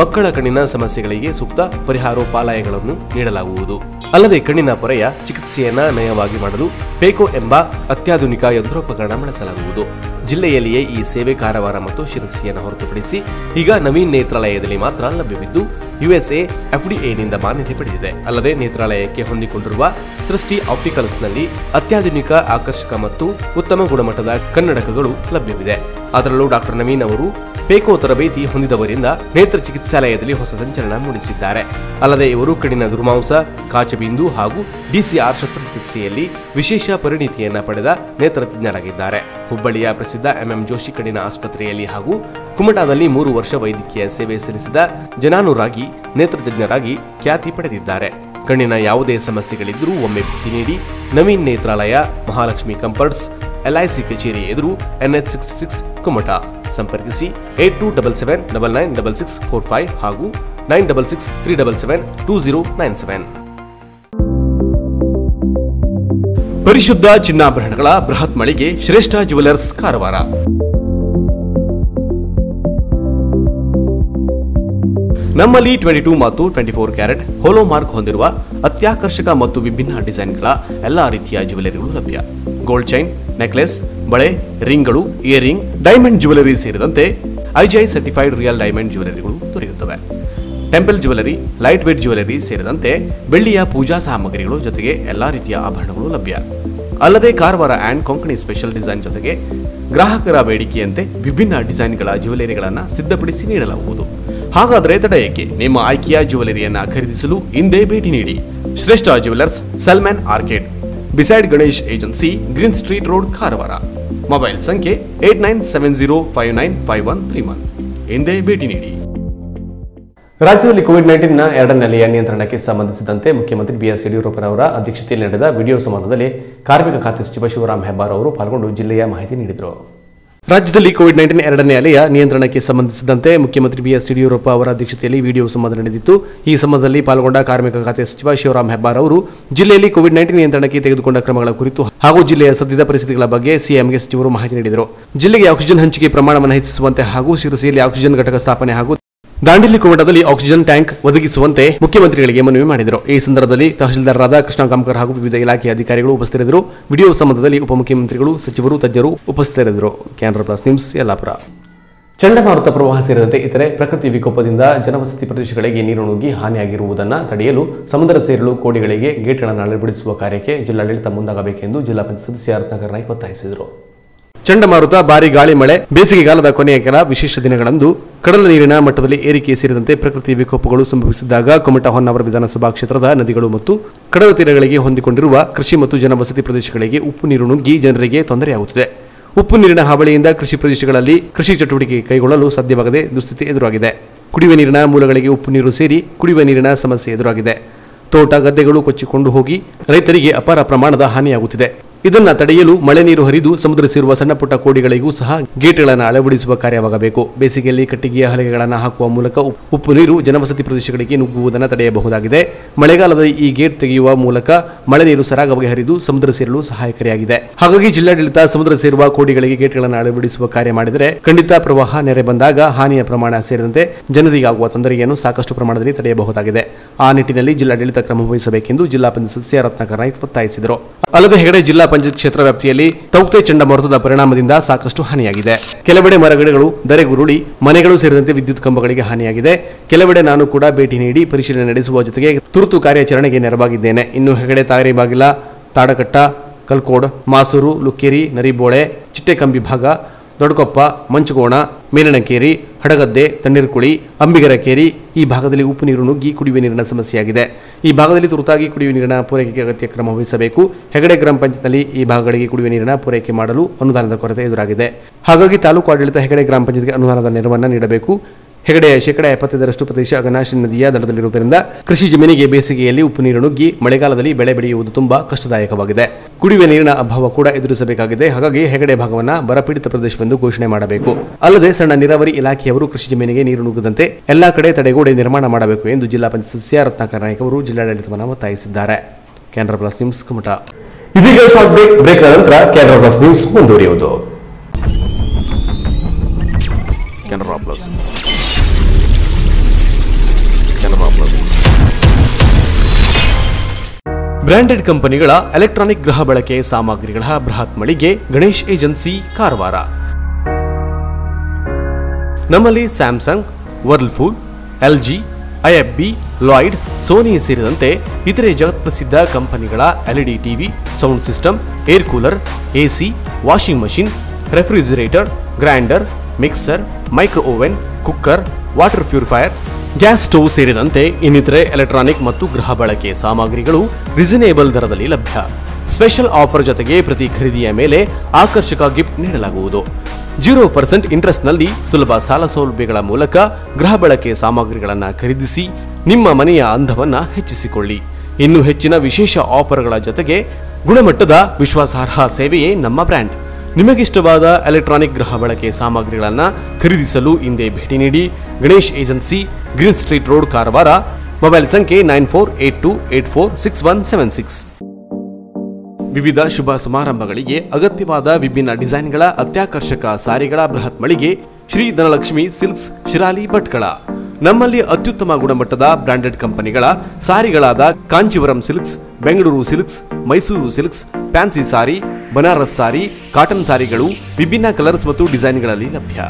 ಮಕ್ಕಳ ಕಣ್ಣಿನ ಸಮಸ್ಯೆಗಳಿಗೆ ಸೂಕ್ತ ಪರಿಹಾರೋಪಾಲಯಗಳನ್ನು ನೀಡಲಾಗುವುದು. ಅಲ್ಲದೆ ಕಣ್ಣಿನ ಪೊರೆಯ ಚಿಕಿತ್ಸೆಯನ್ನ ನಯವಾಗಿ ಮಾಡಲು ಪೇಕೋ ಎಂಬ ಅತ್ಯಾಧುನಿಕ ಯಂತ್ರೋಪಕರಣ ಬಳಸಲಾಗುವುದು. ಜಿಲ್ಲೆಯಲ್ಲಿಯೇ ಈ ಸೇವೆ ಕಾರವಾರ ಮತ್ತು ಶಿರಸಿಯನ್ನು ಹೊರತುಪಡಿಸಿ ಈಗ ನವೀನ್ ನೇತ್ರಾಲಯದಲ್ಲಿ ಮಾತ್ರ ಲಭ್ಯವಿದ್ದು ಯುಎಸ್ಎ ಎಫ್ಡಿಎನಿಂದ ಮಾನ್ಯತೆ ಪಡೆದಿದೆ. ಅಲ್ಲದೆ ನೇತ್ರಾಲಯಕ್ಕೆ ಹೊಂದಿಕೊಂಡಿರುವ ಸೃಷ್ಟಿ ಆಪ್ಟಿಕಲ್ಸ್ನಲ್ಲಿ ಅತ್ಯಾಧುನಿಕ, ಆಕರ್ಷಕ ಮತ್ತು ಉತ್ತಮ ಗುಣಮಟ್ಟದ ಕನ್ನಡಕಗಳು ಲಭ್ಯವಿದೆ. ಅದರಲ್ಲೂ ಡಾಕ್ಟರ್ ನವೀನ್ ಅವರು ಪೇಕೋ ತರಬೇತಿ ಹೊಂದಿದವರಿಂದ ನೇತ್ರ ಚಿಕಿತ್ಸಾಲಯದಲ್ಲಿ ಹೊಸ ಸಂಚಲನ ಮೂಡಿಸಿದ್ದಾರೆ. ಅಲ್ಲದೆ ಇವರು ಕಣ್ಣಿನ ದುರ್ಮಾಂಸ, ಕಾಚಬಿಂದು ಹಾಗೂ ಡಿಸಿಆರ್ ಶಸ್ತ್ರಚಿಕಿತ್ಸೆಯಲ್ಲಿ ವಿಶೇಷ ಪರಿಣಿತಿಯನ್ನ ಪಡೆದ ನೇತ್ರತಜ್ಞರಾಗಿದ್ದಾರೆ ಹುಬ್ಬಳ್ಳಿಯ ಪ್ರಸಿದ್ಧ ಎಂಎಂ ಜೋಶಿ ಕಣ್ಣಿನ ಆಸ್ಪತ್ರೆಯಲ್ಲಿ ಹಾಗೂ ಕುಮಟಾದಲ್ಲಿ ಮೂರು ವರ್ಷ ವೈದ್ಯಕೀಯ ಸೇವೆ ಸಲ್ಲಿಸಿದ ಜನಾನುರಾಗಿ ನೇತ್ರತಜ್ಞರಾಗಿ ಖ್ಯಾತಿ ಪಡೆದಿದ್ದಾರೆ. ಕಣ್ಣಿನ ಯಾವುದೇ ಸಮಸ್ಯೆಗಳಿದ್ದರೂ ಒಮ್ಮೆ ಭೇಟಿ ನೀಡಿ ನವೀನ್ ನೇತ್ರಾಲಯ, ಮಹಾಲಕ್ಷ್ಮಿ ಕಂಪರ್ಟ್ಸ್ ಎಲ್ಐಸಿ ಕಚೇರಿ ಎದುರು ಎನ್ಎಚ್ ಸಿಕ್ಸ್ಟಿ ಸಿಕ್ಸ್ ಕುಮಟಾ. ಸಂಪರ್ಕಿಸಿ eight two double seven double nine double six four five ಹಾಗೂ nine double six three double seven two zero nine seven ಪರಿಶುದ್ಧ ಚಿನ್ನಾಭರಣಗಳ ಬೃಹತ್ ಮಳಿಗೆ ಶ್ರೇಷ್ಠ ಜುವೆಲರ್ಸ್ ಕಾರವಾರ. ನಮ್ಮಲ್ಲಿ ಟ್ವೆಂಟಿ ಟೂ ಮತ್ತು twenty four carat hallmark ಹೊಂದಿರುವ ಅತ್ಯಾಕರ್ಷಕ ಮತ್ತು ವಿಭಿನ್ನ ಡಿಸೈನ್ಗಳ ಎಲ್ಲಾ ರೀತಿಯ ಜುವೆಲರಿಗಳು ಲಭ್ಯ. ಗೋಲ್ಡ್ ಚೈನ್ ನೆಕ್ಲೆಸ್, ಬಳೆ, ರಿಂಗ್ಗಳು, ಇಯರಿಂಗ್, ಡೈಮಂಡ್ ಜ್ಯುವೆಲರಿ ಸೇರಿದಂತೆ ಐಜಿಐ ಸರ್ಟಿಫೈಡ್ ರಿಯಲ್ ಡೈಮಂಡ್ ಜ್ಯುವೆಲರಿಗಳು ದೊರೆಯುತ್ತವೆ. Temple jewellery, light weight jewellery ಸೇರಿದಂತೆ ಬೆಳ್ಳಿಯ ಪೂಜಾ ಸಾಮಗ್ರಿಗಳು ಜೊತೆಗೆ ಎಲ್ಲಾ ರೀತಿಯ ಆಭರಣಗಳು ಲಭ್ಯ. ಅಲ್ಲದೆ Karwar and Konkani special design ಜೊತೆಗೆ ಗ್ರಾಹಕರ ಬೇಡಿಕೆಯಂತೆ ವಿಭಿನ್ನ ಡಿಸೈನ್ಗಳ ಜ್ಯುವೆಲರಿಗಳನ್ನು ಸಿದ್ಧಪಡಿಸಿ ನೀಡಲಾಗುವುದು. ಹಾಗಾದರೆ ತಡ ಏಕೆ? ನಿಮ್ಮ ಆಯ್ಕೆಯ ಜ್ಯುವೆಲರಿಯನ್ನು ಖರೀದಿಸಲು ಹಿಂದೆ ಭೇಟಿ ನೀಡಿ. Shreshtha jewellers, Salman arcade. Beside Ganesh agency green street road Karwar mobile ಸಂಖ್ಯೆ eight nine seven zero five nine five one three one ಎಂದೇ ಭೇಟಿ ನೀಡಿ. ರಾಜ್ಯದಲ್ಲಿ ಕೋವಿಡ್ ನೈನ್ಟೀನ್ನ ಎರಡನೇ ಅಲೆಯ ನಿಯಂತ್ರಣಕ್ಕೆ ಸಂಬಂಧಿಸಿದಂತೆ ಮುಖ್ಯಮಂತ್ರಿ ಬಿಎಸ್ ಯಡಿಯೂರಪ್ಪರವರ ಅಧ್ಯಕ್ಷತೆಯಲ್ಲಿ ನಡೆದ ವಿಡಿಯೋ ಸಂವಾದದಲ್ಲಿ ಕಾರ್ಮಿಕ ಖಾತೆ ಸಚಿವ ಶಿವರಾಮ್ ಹೆಬ್ಬಾರ್ ಅವರು ಪಾಲ್ಗೊಂಡು ಜಿಲ್ಲೆಯ ಮಾಹಿತಿ ನೀಡಿದರು. ರಾಜ್ಯದಲ್ಲಿ ಕೋವಿಡ್ ನೈನ್ಟೀನ್ ಎರಡನೇ ಅಲೆಯ ನಿಯಂತ್ರಣಕ್ಕೆ ಸಂಬಂಧಿಸಿದಂತೆ ಮುಖ್ಯಮಂತ್ರಿ ಬಿಎಸ್ ಯಡಿಯೂರಪ್ಪ ಅವರ ಅಧ್ಯಕ್ಷತೆಯಲ್ಲಿ ವಿಡಿಯೋ ಸಂವಾದ ನಡೆದಿತ್ತು. ಈ ಸಂಬಂಧದಲ್ಲಿ ಪಾಲ್ಗೊಂಡ ಕಾರ್ಮಿಕ ಖಾತೆ ಸಚಿವ ಶಿವರಾಮ್ ಹೆಬ್ಬಾರ್ ಅವರು ಜಿಲ್ಲೆಯಲ್ಲಿ ಕೋವಿಡ್ ನೈನ್ಟೀನ್ ನಿಯಂತ್ರಣಕ್ಕೆ ತೆಗೆದುಕೊಂಡ ಕ್ರಮಗಳ ಕುರಿತು ಹಾಗೂ ಜಿಲ್ಲೆಯ ಸದ್ಯದ ಪರಿಸ್ಥಿತಿಗಳ ಬಗ್ಗೆ ಸಿಎಂಗೆ ಸಚಿವರು ಮಾಹಿತಿ ನೀಡಿದರು. ಜಿಲ್ಲೆಗೆ ಆಕ್ಸಿಜನ್ ಹಂಚಿಕೆ ಪ್ರಮಾಣವನ್ನು ಹೆಚ್ಚಿಸುವಂತೆ ಹಾಗೂ ಶಿರಸಿಯಲ್ಲಿ ಆಕ್ಸಿಜನ್ ಘಟಕ ಸ್ಥಾಪನೆ ಹಾಗೂ ದಾಂಡೇಲಿ ಕುಮಟದಲ್ಲಿ ಆಕ್ಸಿಜನ್ ಟ್ಯಾಂಕ್ ಒದಗಿಸುವಂತೆ ಮುಖ್ಯಮಂತ್ರಿಗಳಿಗೆ ಮನವಿ ಮಾಡಿದರು. ಈ ಸಂದರ್ಭದಲ್ಲಿ ತಹಶೀಲ್ದಾರರಾದ ಕೃಷ್ಣ ಕಾಮಕರ್ ಹಾಗೂ ವಿವಿಧ ಇಲಾಖೆಯ ಅಧಿಕಾರಿಗಳು ಉಪಸ್ಥಿತರಿದ್ದರು. ವಿಡಿಯೋ ಸಂಬಂಧದಲ್ಲಿ ಉಪಮುಖ್ಯಮಂತ್ರಿಗಳು, ಸಚಿವರು, ತಜ್ಞರು ಉಪಸ್ಥಿತರಿದ್ದರು. Canara plus news Yellapur. ಚಂಡಮಾರುತ ಪ್ರವಾಹ ಸೇರಿದಂತೆ ಇತರೆ ಪ್ರಕೃತಿ ವಿಕೋಪದಿಂದ ಜನವಸತಿ ಪ್ರದೇಶಗಳಿಗೆ ನೀರು ನುಗ್ಗಿ ಹಾನಿಯಾಗಿರುವುದನ್ನು ತಡೆಯಲು ಸಮುದ್ರ ಸೇರಲು ಕೋಡಿಗಳಿಗೆ ಗೇಟ್ಗಳನ್ನು ಅಳವಡಿಸುವ ಕಾರ್ಯಕ್ಕೆ ಜಿಲ್ಲಾಡಳಿತ ಮುಂದಾಗಬೇಕೆಂದು ಜಿಲ್ಲಾ ಪಂಚಾಯತ್ ಸದಸ್ಯ ರತ್ನಾಕರ್ ನಾಯ್ಕ್ ಒತ್ತಾಯಿಸಿದರು. ಚಂಡಮಾರುತ, ಭಾರಿ ಗಾಳಿ, ಮಳೆ, ಬೇಸಿಗೆಗಾಲದ ಕೊನೆಯ ಕೆಲ ವಿಶೇಷ ದಿನಗಳಂದು ಕಡಲ ನೀರಿನ ಮಟ್ಟದಲ್ಲಿ ಏರಿಕೆ ಸೇರಿದಂತೆ ಪ್ರಕೃತಿ ವಿಕೋಪಗಳು ಸಂಭವಿಸಿದಾಗ ಕುಮಟಾ ಹೊನ್ನಾವರ ವಿಧಾನಸಭಾ ಕ್ಷೇತ್ರದ ನದಿಗಳು ಮತ್ತು ಕಡಲ ತೀರಗಳಿಗೆ ಹೊಂದಿಕೊಂಡಿರುವ ಕೃಷಿ ಮತ್ತು ಜನವಸತಿ ಪ್ರದೇಶಗಳಿಗೆ ಉಪ್ಪು ನೀರು ನುಗ್ಗಿ ಜನರಿಗೆ ತೊಂದರೆಯಾಗುತ್ತಿದೆ. ಉಪ್ಪು ನೀರಿನ ಹಾವಳಿಯಿಂದ ಕೃಷಿ ಪ್ರದೇಶಗಳಲ್ಲಿ ಕೃಷಿ ಚಟುವಟಿಕೆ ಕೈಗೊಳ್ಳಲು ಸಾಧ್ಯವಾಗದೆ ದುಸ್ಥಿತಿ ಎದುರಾಗಿದೆ. ಕುಡಿಯುವ ನೀರಿನ ಮೂಲಗಳಿಗೆ ಉಪ್ಪು ನೀರು ಸೇರಿ ಕುಡಿಯುವ ನೀರಿನ ಸಮಸ್ಯೆ ಎದುರಾಗಿದೆ. ತೋಟ ಗದ್ದೆಗಳು ಕೊಚ್ಚಿಕೊಂಡು ಹೋಗಿ ರೈತರಿಗೆ ಅಪಾರ ಪ್ರಮಾಣದ ಹಾನಿಯಾಗುತ್ತಿದೆ. ಇದನ್ನ ತಡೆಯಲು ಮಳೆ ನೀರು ಹರಿದು ಸಮುದ್ರ ಸೇರುವ ಸಣ್ಣ ಪುಟ್ಟ ಕೋಡಿಗಳಿಗೂ ಸಹ ಗೇಟ್ಗಳನ್ನು ಅಳವಡಿಸುವ ಕಾರ್ಯವಾಗಬೇಕು. ಬೇಸಿಗೆಯಲ್ಲಿ ಕಟ್ಟಿಗೆಯ ಹಲಗೆಗಳನ್ನು ಹಾಕುವ ಮೂಲಕ ಉಪ್ಪು ನೀರು ಜನವಸತಿ ಪ್ರದೇಶಗಳಿಗೆ ನುಗ್ಗುವುದನ್ನು ತಡೆಯಬಹುದಾಗಿದೆ. ಮಳೆಗಾಲದಲ್ಲಿ ಈ ಗೇಟ್ ತೆಗೆಯುವ ಮೂಲಕ ಮಳೆ ನೀರು ಸರಾಗವಾಗಿ ಹರಿದು ಸಮುದ್ರ ಸೇರಲು ಸಹಾಯಕಾರಿಯಾಗಿದೆ. ಹಾಗಾಗಿ ಜಿಲ್ಲಾಡಳಿತ ಸಮುದ್ರ ಸೇರುವ ಕೋಡಿಗಳಿಗೆ ಗೇಟ್ಗಳನ್ನು ಅಳವಡಿಸುವ ಕಾರ್ಯ ಮಾಡಿದರೆ ಖಂಡಿತ ಪ್ರವಾಹ ನೆರೆ ಬಂದಾಗ ಹಾನಿಯ ಪ್ರಮಾಣ ಸೇರಿದಂತೆ ಜನರಿಗಾಗುವ ತೊಂದರೆಯನ್ನು ಸಾಕಷ್ಟು ಪ್ರಮಾಣದಲ್ಲಿ ತಡೆಯಬಹುದಾಗಿದೆ. ಆ ನಿಟ್ಟಿನಲ್ಲಿ ಜಿಲ್ಲಾಡಳಿತ ಕ್ರಮ ವಹಿಸಬೇಕೆಂದು ಜಿಲ್ಲಾ ಪಂಚಾಯತ್ ಸದಸ್ಯ ರತ್ನಾಕರ್ ನಾಯ್ಕ್ ಒತ್ತಾಯಿಸಿದರು. ಅಲ್ಲದೆ ಹೆಗಡೆ ಜಿಲ್ಲಾ ಪಂಚಾಯತ್ ಕ್ಷೇತ್ರ ವ್ಯಾಪ್ತಿಯಲ್ಲಿ ತೌಕ್ತೆ ಚಂಡಮಾರುತದ ಪರಿಣಾಮದಿಂದ ಸಾಕಷ್ಟು ಹಾನಿಯಾಗಿದೆ. ಕೆಲವೆಡೆ ಮರಗಿಡಗಳು ದರೆಗುರುಳಿ ಮನೆಗಳು ಸೇರಿದಂತೆ ವಿದ್ಯುತ್ ಕಂಬಗಳಿಗೆ ಹಾನಿಯಾಗಿದೆ. ಕೆಲವೆಡೆ ನಾನು ಕೂಡ ಭೇಟಿ ನೀಡಿ ಪರಿಶೀಲನೆ ನಡೆಸುವ ಜೊತೆಗೆ ತುರ್ತು ಕಾರ್ಯಾಚರಣೆಗೆ ನೆರವಾಗಿದ್ದೇನೆ. ಇನ್ನು ಹೆಗಡೆ ತಾಗರಿಬಾಗಿಲ ತಾಡಕಟ್ಟ, ಕಲ್ಕೋಡ್, ಮಾಸೂರು, ಲುಕ್ಕೇರಿ, ನರಿಬೋಳೆ ಚಿಟ್ಟೆಕಂಬಿ ಭಾಗ ದೊಡ್ಡಕೊಪ್ಪ ಮಂಚಗೋಣ ಮೇಲಣಕೇರಿ ಹಡಗದ್ದೆ, ತಣ್ಣೀರ್ಕುಳಿ, ಅಂಬಿಗರಕೇರಿ ಈ ಭಾಗದಲ್ಲಿ ಉಪ್ಪು ನೀರು ನುಗ್ಗಿ ಕುಡಿಯುವ ನೀರಿನ ಸಮಸ್ಯೆಯಾಗಿದೆ. ಈ ಭಾಗದಲ್ಲಿ ತುರ್ತಾಗಿ ಕುಡಿಯುವ ನೀರಿನ ಪೂರೈಕೆಗೆ ಅಗತ್ಯ ಕ್ರಮ ವಹಿಸಬೇಕು. ಹೆಗಡೆ ಗ್ರಾಮ ಪಂಚಾಯತ್ನಲ್ಲಿ ಈ ಭಾಗಗಳಿಗೆ ಕುಡಿಯುವ ನೀರಿನ ಪೂರೈಕೆ ಮಾಡಲು ಅನುದಾನದ ಕೊರತೆ ಎದುರಾಗಿದೆ. ಹಾಗಾಗಿ ತಾಲೂಕು ಆಡಳಿತ ಹೆಗಡೆ ಗ್ರಾಮ ಪಂಚಾಯತ್ಗೆ ಅನುದಾನದ ನೆರವನ್ನು ನೀಡಬೇಕು. ಹೆಗಡೆಯ ಶೇಕಡ ಎಪ್ಪತ್ತೈದರಷ್ಟು ಪ್ರದೇಶ ಅಘನಾಶಿ ನದಿಯ ದಡದಲ್ಲಿರುವುದರಿಂದ ಕೃಷಿ ಜಮೀನಿಗೆ ಬೇಸಿಗೆಯಲ್ಲಿ ಉಪ್ಪು ನೀರು ನುಗ್ಗಿ ಮಳೆಗಾಲದಲ್ಲಿ ಬೆಳೆ ಬೆಳೆಯುವುದು ತುಂಬಾ ಕಷ್ಟದಾಯಕವಾಗಿದೆ. ಕುಡಿಯುವ ನೀರಿನ ಅಭಾವ ಕೂಡ ಎದುರಿಸಬೇಕಾಗಿದೆ. ಹಾಗಾಗಿ ಹೆಗಡೆ ಭಾಗವನ್ನು ಬರಪೀಡಿತ ಪ್ರದೇಶವೆಂದು ಘೋಷಣೆ ಮಾಡಬೇಕು. ಅಲ್ಲದೆ ಸಣ್ಣ ನೀರಾವರಿ ಇಲಾಖೆಯವರು ಕೃಷಿ ಜಮೀನಿಗೆ ನೀರು ನುಗ್ಗದಂತೆ ಎಲ್ಲಾ ಕಡೆ ತಡೆಗೋಡೆ ನಿರ್ಮಾಣ ಮಾಡಬೇಕು ಎಂದು ಜಿಲ್ಲಾ ಪಂಚಾಯತ್ ಸದಸ್ಯ ರತ್ನಾಕರ್ ನಾಯ್ಕ ಅವರು ಜಿಲ್ಲಾಡಳಿತವನ್ನು ಒತ್ತಾಯಿಸಿದ್ದಾರೆ. Canara plus news Kumta. ಇದೀಗ ಶಾರ್ಟ್ ಬ್ರೇಕ್ ಬ್ರೇಕ್ ನಂತರ ಕ್ಯಾನರಾ ಪ್ಲಸ್ ನ್ಯೂಸ್ ಮುಂದುವರಿಯುವುದು. ಕೆನರಾ ಪ್ಲಸ್. ಬ್ರಾಂಡೆಡ್ ಕಂಪನಿಗಳ ಎಲೆಕ್ಟ್ರಾನಿಕ್ ಗೃಹ ಬಳಕೆ ಸಾಮಗ್ರಿಗಳ ಬೃಹತ್ ಮಳಿಗೆ ಗಣೇಶ್ ಏಜೆನ್ಸಿ ಕಾರವಾರ. ನಮ್ಮಲ್ಲಿ Samsung Whirlpool LG IFB Lloyd, Sony ಸೇರಿದಂತೆ ಇತರೆ ಜಗತ್ಪ್ರಸಿದ್ಧ ಕಂಪನಿಗಳ LED TV, sound system, air cooler, AC, washing machine, refrigerator, grinder, mixer, micro oven, cooker, water purifier gas stove ಸೇರಿದಂತೆ ಇನ್ನಿತರೆ ಎಲೆಕ್ಟ್ರಾನಿಕ್ ಮತ್ತು ಗೃಹ ಬಳಕೆ ಸಾಮಗ್ರಿಗಳು ರಿಸನೇಬಲ್ ದರದಲ್ಲಿ ಲಭ್ಯ. ಸ್ಪೆಷಲ್ ಆಫರ್ ಜೊತೆಗೆ ಪ್ರತಿ ಖರೀದಿಯ ಮೇಲೆ ಆಕರ್ಷಕ ಗಿಫ್ಟ್ ನೀಡಲಾಗುವುದು. ಜೀರೋ ಪರ್ಸೆಂಟ್ ಇಂಟ್ರೆಸ್ಟ್ನಲ್ಲಿ ಸುಲಭ ಸಾಲ ಸೌಲಭ್ಯಗಳ ಮೂಲಕ ಗೃಹ ಬಳಕೆ ಸಾಮಗ್ರಿಗಳನ್ನು ಖರೀದಿಸಿ ನಿಮ್ಮ ಮನೆಯ ಅಂಧವನ್ನು ಹೆಚ್ಚಿಸಿಕೊಳ್ಳಿ. ಇನ್ನು ಹೆಚ್ಚಿನ ವಿಶೇಷ ಆಫರ್ಗಳ ಜೊತೆಗೆ ಗುಣಮಟ್ಟದ ವಿಶ್ವಾಸಾರ್ಹ ಸೇವೆಯೇ ನಮ್ಮ ಬ್ರ್ಯಾಂಡ್. ನಿಮಗಿಷ್ಟವಾದ ಎಲೆಕ್ಟ್ರಾನಿಕ್ ಗೃಹ ಬಳಕೆ ಸಾಮಗ್ರಿಗಳನ್ನು ಖರೀದಿಸಲು ಹಿಂದೆ ಭೇಟಿ ನೀಡಿ Ganesh agency, green street road, Karwar. Mobile ಸಂಖ್ಯೆ nine four, eight two, eight four, six one, seven six. ವಿವಿಧ ಶುಭ ಸಮಾರಂಭಗಳಿಗೆ ಅಗತ್ಯವಾದ ವಿಭಿನ್ನ ಡಿಸೈನ್ಗಳ ಅತ್ಯಾಕರ್ಷಕ ಸಾರಿಗಳ ಬೃಹತ್ ಮಳಿಗೆ ಶ್ರೀ ಧನಲಕ್ಷ್ಮಿ ಸಿಲ್ಕ್ಸ್ ಶಿರಾಲಿ ಭಟ್ಕಳ. ನಮ್ಮಲ್ಲಿ ಅತ್ಯುತ್ತಮ ಗುಣಮಟ್ಟದ ಬ್ರಾಂಡೆಡ್ ಕಂಪನಿಗಳ ಸಾರಿಗಳಾದ Kanjeevaram silks, Bengaluru silks, Mysuru silks, fancy sari, Banaras sari, cotton ಸಾರಿಗಳು ವಿಭಿನ್ನ ಕಲರ್ಸ್ ಮತ್ತು ಡಿಸೈನ್ಗಳಲ್ಲಿ ಲಭ್ಯ.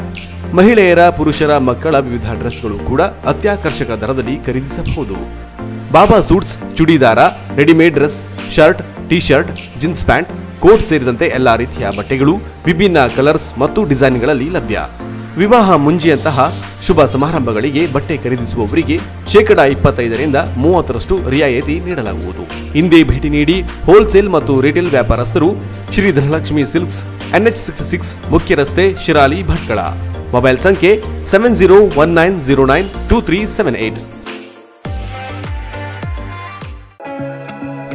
ಮಹಿಳೆಯರ, ಪುರುಷರ, ಮಕ್ಕಳ ವಿವಿಧ ಡ್ರೆಸ್ಗಳು ಕೂಡ ಅತ್ಯಾಕರ್ಷಕ ದರದಲ್ಲಿ ಖರೀದಿಸಬಹುದು. Baba suits, churidar, readymade dress, shirt T shirt jeans pant, coat ಸೇರಿದಂತೆ ಎಲ್ಲಾ ರೀತಿಯ ಬಟ್ಟೆಗಳು ವಿಭಿನ್ನ ಕಲರ್ಸ್ ಮತ್ತು ಡಿಸೈನ್ಗಳಲ್ಲಿ ಲಭ್ಯ. ವಿವಾಹ ಮುಂಜಿಯಂತಹ ಶುಭ ಸಮಾರಂಭಗಳಿಗೆ ಬಟ್ಟೆ ಖರೀದಿಸುವವರಿಗೆ ಶೇಕಡ ಇಪ್ಪತ್ತೈದರಿಂದ ಮೂವತ್ತರಷ್ಟು ರಿಯಾಯಿತಿ ನೀಡಲಾಗುವುದು. ಹಿಂದೆ ಭೇಟಿ ನೀಡಿ ಹೋಲ್ಸೇಲ್ ಮತ್ತು ರಿಟೇಲ್ ವ್ಯಾಪಾರಸ್ಥರು Shri Dhanalakshmi silks, NH sixty six ಮುಖ್ಯ ರಸ್ತೆ ಶಿರಾಲಿ ಭಟ್ಕಳ. ಮೊಬೈಲ್ ಸಂಖ್ಯೆ seven zero one nine zero nine two three seven eight.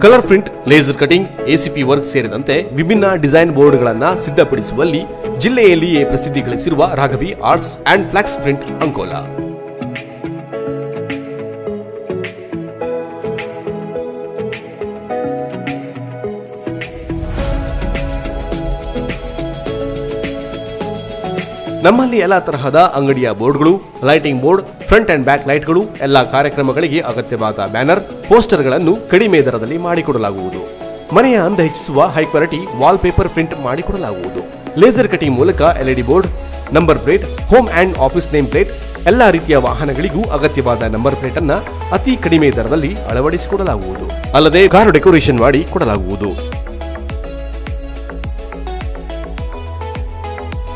Colour print, laser cutting ACP work ಸೇರಿದಂತೆ ವಿಭಿನ್ನ ಡಿಸೈನ್ ಬೋರ್ಡ್ಗಳನ್ನ ಸಿದ್ಧಪಡಿಸುವಲ್ಲಿ ಜಿಲ್ಲೆಯಲ್ಲಿಯೇ ಪ್ರಸಿದ್ಧಿ ಗಳಿಸಿರುವ Raghavi arts and flex print Ankola. ನಮ್ಮಲ್ಲಿ ಎಲ್ಲ ತರಹದ ಅಂಗಡಿಯ ಬೋರ್ಡ್ಗಳು, lighting board, front and back ಲೈಟ್ಗಳು, ಎಲ್ಲ ಕಾರ್ಯಕ್ರಮಗಳಿಗೆ ಅಗತ್ಯವಾದ ಬ್ಯಾನರ್, ಪೋಸ್ಟರ್ಗಳನ್ನು ಕಡಿಮೆ ದರದಲ್ಲಿ ಮಾಡಿಕೊಡಲಾಗುವುದು. ಮನೆಯ ಅಂದ ಹೆಚ್ಚಿಸುವ high quality wall paper print ಮಾಡಿಕೊಡಲಾಗುವುದು. ಲೇಸರ್ ಕಟಿಂಗ್ ಮೂಲಕ LED board, number plate, home and office name plate, ಎಲ್ಲ ರೀತಿಯ ವಾಹನಗಳಿಗೂ ಅಗತ್ಯವಾದ ನಂಬರ್ ಪ್ಲೇಟ್ ಅನ್ನ ಅತಿ ಕಡಿಮೆ ದರದಲ್ಲಿ ಅಳವಡಿಸಿಕೊಡಲಾಗುವುದು. ಅಲ್ಲದೆ ಕಾರು ಡೆಕೋರೇಷನ್ ಮಾಡಿ ಕೊಡಲಾಗುವುದು.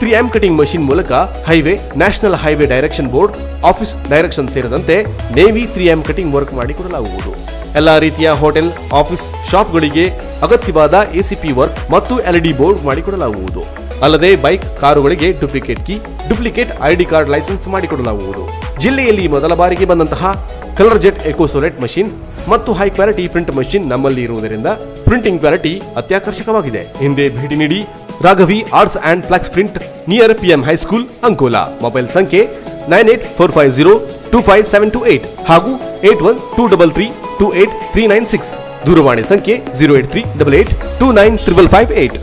ತ್ರೀ ಎಂ ಕಟಿಂಗ್ ಮಷಿನ್ ಮೂಲಕ highway national highway direction board office direction ಸೇರಿದಂತೆ navy three M cutting work ಮಾಡಿಕೊಡಲಾಗುವುದು ಎಲ್ಲಾ ರೀತಿಯ ಹೋಟೆಲ್ ಆಫೀಸ್ ಶಾಪ್ಗಳಿಗೆ ಅಗತ್ಯವಾದ ಎಸಿಪಿ ವರ್ಕ್ ಮತ್ತು ಎಲ್ಇಡಿ ಬೋರ್ಡ್ ಮಾಡಿಕೊಡಲಾಗುವುದು ಅಲ್ಲದೆ bike ಕಾರುಗಳಿಗೆ duplicate key duplicate ID card license ಮಾಡಿಕೊಡಲಾಗುವುದು ಜಿಲ್ಲೆಯಲ್ಲಿ ಮೊದಲ ಬಾರಿಗೆ ಬಂದಂತಹ ಕಲರ್ ಜೆಟ್ ಎಕೋಸೋಲೆಟ್ ಮಷಿನ್ ಮತ್ತು ಹೈ ಕ್ವಾಲಿಟಿ ಪ್ರಿಂಟ್ ಮಷಿನ್ ನಮ್ಮಲ್ಲಿ ಇರುವುದರಿಂದ ಪ್ರಿಂಟಿಂಗ್ ಕ್ವಾಲಿಟಿ ಅತ್ಯಾಕರ್ಷಕವಾಗಿದೆ. ಹಿಂದೆ ಭೇಟಿ ನೀಡಿ Raghavi arts and flex print near PM high school Ankola. Mobile ಸಂಖ್ಯೆ nine eight four five zero two five seven two eight ಹಾಗೂ eight one two double three two eight three nine six. ದೂರವಾಣಿ ಸಂಖ್ಯೆ zero eight three double eight two nine triple five eight.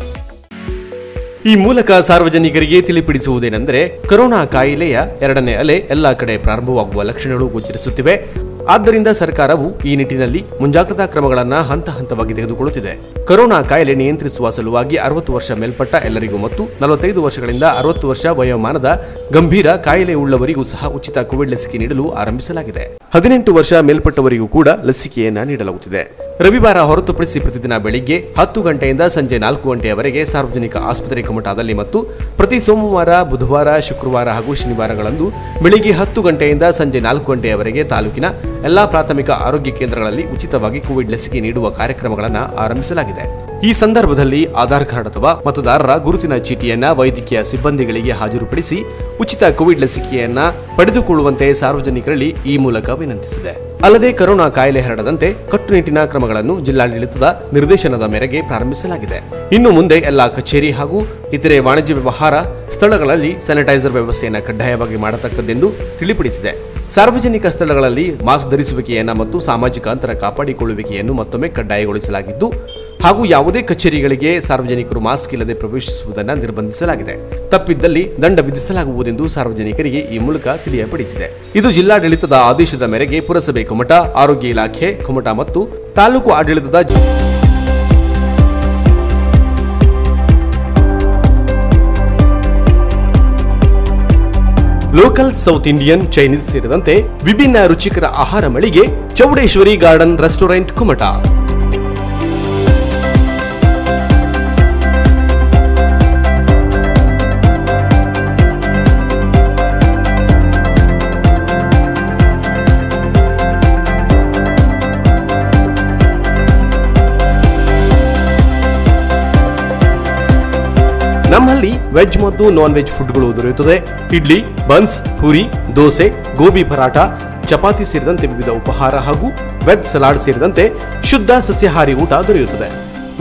ಈ ಮೂಲಕ ಸಾರ್ವಜನಿಕರಿಗೆ ತಿಳಿಪಡಿಸುವುದೇನೆಂದರೆ, corona ಕಾಯಿಲೆಯ ಎರಡನೇ ಅಲೆ ಎಲ್ಲಾ ಕಡೆ ಪ್ರಾರಂಭವಾಗುವ ಲಕ್ಷಣಗಳು ಗೋಚರಿಸುತ್ತಿವೆ. ಆದ್ದರಿಂದ ಸರ್ಕಾರವು ಈ ನಿಟ್ಟಿನಲ್ಲಿ ಮುಂಜಾಗ್ರತಾ ಕ್ರಮಗಳನ್ನು ಹಂತ ಹಂತವಾಗಿ ತೆಗೆದುಕೊಳ್ಳುತ್ತಿದೆ. ಕೊರೋನಾ ಕಾಯಿಲೆ ನಿಯಂತ್ರಿಸುವ ಸಲುವಾಗಿ ಅರವತ್ತು ವರ್ಷ ಮೇಲ್ಪಟ್ಟ ಎಲ್ಲರಿಗೂ ಮತ್ತು ನಲವತ್ತೈದು ವರ್ಷಗಳಿಂದ ಅರವತ್ತು ವರ್ಷ ವಯೋಮಾನದ ಗಂಭೀರ ಕಾಯಿಲೆ ಉಳ್ಳವರಿಗೂ ಸಹ ಉಚಿತ ಕೋವಿಡ್ ಲಸಿಕೆ ನೀಡಲು ಆರಂಭಿಸಲಾಗಿದೆ. ಹದಿನೆಂಟು ವರ್ಷ ಮೇಲ್ಪಟ್ಟವರಿಗೂ ಕೂಡ ಲಸಿಕೆಯನ್ನು ನೀಡಲಾಗುತ್ತಿದೆ. ರವಿವಾರ ಹೊರತುಪಡಿಸಿ ಪ್ರತಿದಿನ ಬೆಳಿಗ್ಗೆ ಹತ್ತು ಗಂಟೆಯಿಂದ ಸಂಜೆ ನಾಲ್ಕು ಗಂಟೆಯವರೆಗೆ ಸಾರ್ವಜನಿಕ ಆಸ್ಪತ್ರೆ ಕಮಟಾದಲ್ಲಿ ಮತ್ತು ಪ್ರತಿ ಸೋಮವಾರ, ಬುಧವಾರ, ಶುಕ್ರವಾರ ಹಾಗೂ ಶನಿವಾರಗಳಂದು ಬೆಳಿಗ್ಗೆ ಹತ್ತು ಗಂಟೆಯಿಂದ ಸಂಜೆ ನಾಲ್ಕು ಗಂಟೆಯವರೆಗೆ ತಾಲೂಕಿನ ಎಲ್ಲಾ ಪ್ರಾಥಮಿಕ ಆರೋಗ್ಯ ಕೇಂದ್ರಗಳಲ್ಲಿ ಉಚಿತವಾಗಿ ಕೋವಿಡ್ ಲಸಿಕೆ ನೀಡುವ ಕಾರ್ಯಕ್ರಮಗಳನ್ನು ಆರಂಭಿಸಲಾಗಿದೆ. ಈ ಸಂದರ್ಭದಲ್ಲಿ ಆಧಾರ್ ಕಾರ್ಡ್ ಅಥವಾ ಮತದಾರರ ಗುರುತಿನ ಚೀಟಿಯನ್ನ ವೈದ್ಯಕೀಯ ಸಿಬ್ಬಂದಿಗಳಿಗೆ ಹಾಜರುಪಡಿಸಿ ಉಚಿತ ಕೋವಿಡ್ ಲಸಿಕೆಯನ್ನ ಪಡೆದುಕೊಳ್ಳುವಂತೆ ಸಾರ್ವಜನಿಕರಲ್ಲಿ ಈ ಮೂಲಕ ವಿನಂತಿಸಿದೆ. ಅಲ್ಲದೆ ಕರೋನಾ ಕಾಯಿಲೆ ಹರಡದಂತೆ ಕಟ್ಟುನಿಟ್ಟಿನ ಕ್ರಮಗಳನ್ನು ಜಿಲ್ಲಾಡಳಿತದ ನಿರ್ದೇಶನದ ಮೇರೆಗೆ ಪ್ರಾರಂಭಿಸಲಾಗಿದೆ. ಇನ್ನು ಮುಂದೆ ಎಲ್ಲಾ ಕಚೇರಿ ಹಾಗೂ ಇತರೆ ವಾಣಿಜ್ಯ ವ್ಯವಹಾರ ಸ್ಥಳಗಳಲ್ಲಿ ಸ್ಯಾನಿಟೈಸರ್ ವ್ಯವಸ್ಥೆಯನ್ನು ಕಡ್ಡಾಯವಾಗಿ ಮಾಡತಕ್ಕದ್ದೆಂದು ತಿಳಿಪಡಿಸಿದೆ. ಸಾರ್ವಜನಿಕ ಸ್ಥಳಗಳಲ್ಲಿ ಮಾಸ್ಕ್ ಧರಿಸುವಿಕೆಯನ್ನು ಮತ್ತು ಸಾಮಾಜಿಕ ಅಂತರ ಕಾಪಾಡಿಕೊಳ್ಳುವಿಕೆಯನ್ನು ಮತ್ತೊಮ್ಮೆ ಕಡ್ಡಾಯಗೊಳಿಸಲಾಗಿದ್ದು ಹಾಗೂ ಯಾವುದೇ ಕಚೇರಿಗಳಿಗೆ ಸಾರ್ವಜನಿಕರು ಮಾಸ್ಕ್ ಇಲ್ಲದೆ ಪ್ರವೇಶಿಸುವುದನ್ನು ನಿರ್ಬಂಧಿಸಲಾಗಿದೆ. ತಪ್ಪಿದ್ದಲ್ಲಿ ದಂಡ ವಿಧಿಸಲಾಗುವುದೆಂದು ಸಾರ್ವಜನಿಕರಿಗೆ ಈ ಮೂಲಕ ತಿಳಿಯಪಡಿಸಿದೆ. ಇದು ಜಿಲ್ಲಾಡಳಿತದ ಆದೇಶದ ಮೇರೆಗೆ ಪುರಸಭೆ ಕುಮಟ, ಆರೋಗ್ಯ ಇಲಾಖೆ ಕುಮಟ ಮತ್ತು ತಾಲೂಕು ಆಡಳಿತದ ಲೋಕಲ್ ಸೌತ್ ಇಂಡಿಯನ್ ಚೈನೀಸ್ ಸೇರಿದಂತೆ ವಿಭಿನ್ನ ರುಚಿಕರ ಆಹಾರ ಮಳಿಗೆ ಚೌಡೇಶ್ವರಿ ಗಾರ್ಡನ್ ರೆಸ್ಟೋರೆಂಟ್ ಕುಮಟ. ನಮ್ಮಲ್ಲಿ ವೆಜ್ ಮತ್ತು ನಾನ್ ವೆಜ್ ಫುಡ್ಗಳು ದೊರೆಯುತ್ತದೆ. ಇಡ್ಲಿ, ಬನ್ಸ್, ಪುರಿ, ದೋಸೆ, ಗೋಬಿ ಪರಾಟ ಚಪಾತಿ ಸೇರಿದಂತೆ ವಿವಿಧ ಉಪಹಾರ ಹಾಗೂ ವೆಜ್ ಸಲಾಡ್ ಸೇರಿದಂತೆ ಶುದ್ಧ ಸಸ್ಯಾಹಾರಿ ಊಟ ದೊರೆಯುತ್ತದೆ.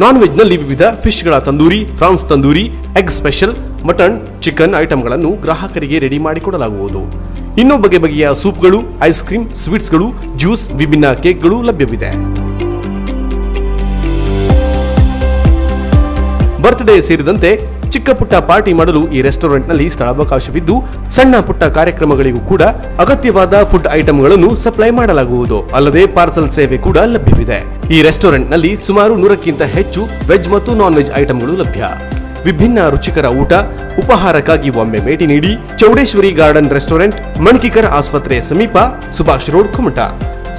ನಾನ್ ವೆಜ್ನಲ್ಲಿ ವಿವಿಧ ಫಿಶ್ಗಳ tandoori, prawns tandoori, egg special, mutton, chicken ಐಟಂಗಳನ್ನು ಗ್ರಾಹಕರಿಗೆ ರೆಡಿ ಮಾಡಿಕೊಡಲಾಗುವುದು ಇನ್ನೂ ಬಗೆ ಬಗೆಯ ಸೂಪ್ಗಳು, ಐಸ್ ಕ್ರೀಮ್, ಸ್ವೀಟ್ಸ್ಗಳು, ಜ್ಯೂಸ್, ವಿಭಿನ್ನ ಕೇಕ್ಗಳು ಲಭ್ಯವಿದೆ. ಬರ್ತ್ಡೇ ಸೇರಿದಂತೆ ಚಿಕ್ಕ ಪುಟ್ಟ ಪಾರ್ಟಿ ಮಾಡಲು ಈ ರೆಸ್ಟೋರೆಂಟ್ನಲ್ಲಿ ಸ್ಥಳಾವಕಾಶವಿದ್ದು, ಸಣ್ಣ ಪುಟ್ಟ ಕಾರ್ಯಕ್ರಮಗಳಿಗೂ ಕೂಡ ಅಗತ್ಯವಾದ ಫುಡ್ ಐಟಂಗಳನ್ನು ಸಪ್ಲೈ ಮಾಡಲಾಗುವುದು. ಅಲ್ಲದೆ ಪಾರ್ಸಲ್ ಸೇವೆ ಕೂಡ ಲಭ್ಯವಿದೆ. ಈ ರೆಸ್ಟೋರೆಂಟ್ನಲ್ಲಿ ಸುಮಾರು ನೂರಕ್ಕಿಂತ ಹೆಚ್ಚು ವೆಜ್ ಮತ್ತು ನಾನ್ ವೆಜ್ ಐಟಂಗಳು ಲಭ್ಯ. ವಿಭಿನ್ನ ರುಚಿಕರ ಊಟ, ಉಪಹಾರಕ್ಕಾಗಿ ಒಮ್ಮೆ ಭೇಟಿ ನೀಡಿ ಚೌಡೇಶ್ವರಿ ಗಾರ್ಡನ್ ರೆಸ್ಟೋರೆಂಟ್, ಮಣ್ಕಿಕರ್ ಆಸ್ಪತ್ರೆಯ ಸಮೀಪ, ಸುಭಾಷ್ ರೋಡ್, ಕುಮಟಾ.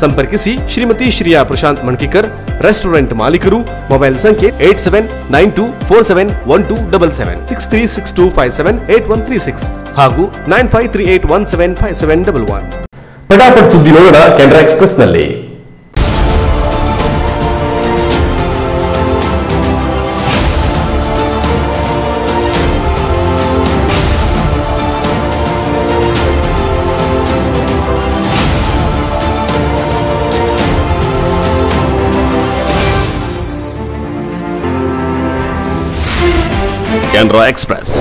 ಸಂಪರ್ಕಿಸಿ ಶ್ರೀಮತಿ ಶ್ರೀಯಾ ಪ್ರಶಾಂತ್ ಮಣ್ಕಿಕರ್ ರೆಸ್ಟೋರೆಂಟ್ ಮಾಲೀಕರು ಮೊಬೈಲ್ ಸಂಖ್ಯೆ eight seven nine two four seven one two double seven six three six two five seven eight one three six ಹಾಗೂ nine five three eight one seven five seven double one ಪಟಾಪಟ್ ಸುದ್ದಿ ನೋಡೋಣ Canara ಎಕ್ಸ್ಪ್ರೆಸ್ನಲ್ಲಿ. Canara express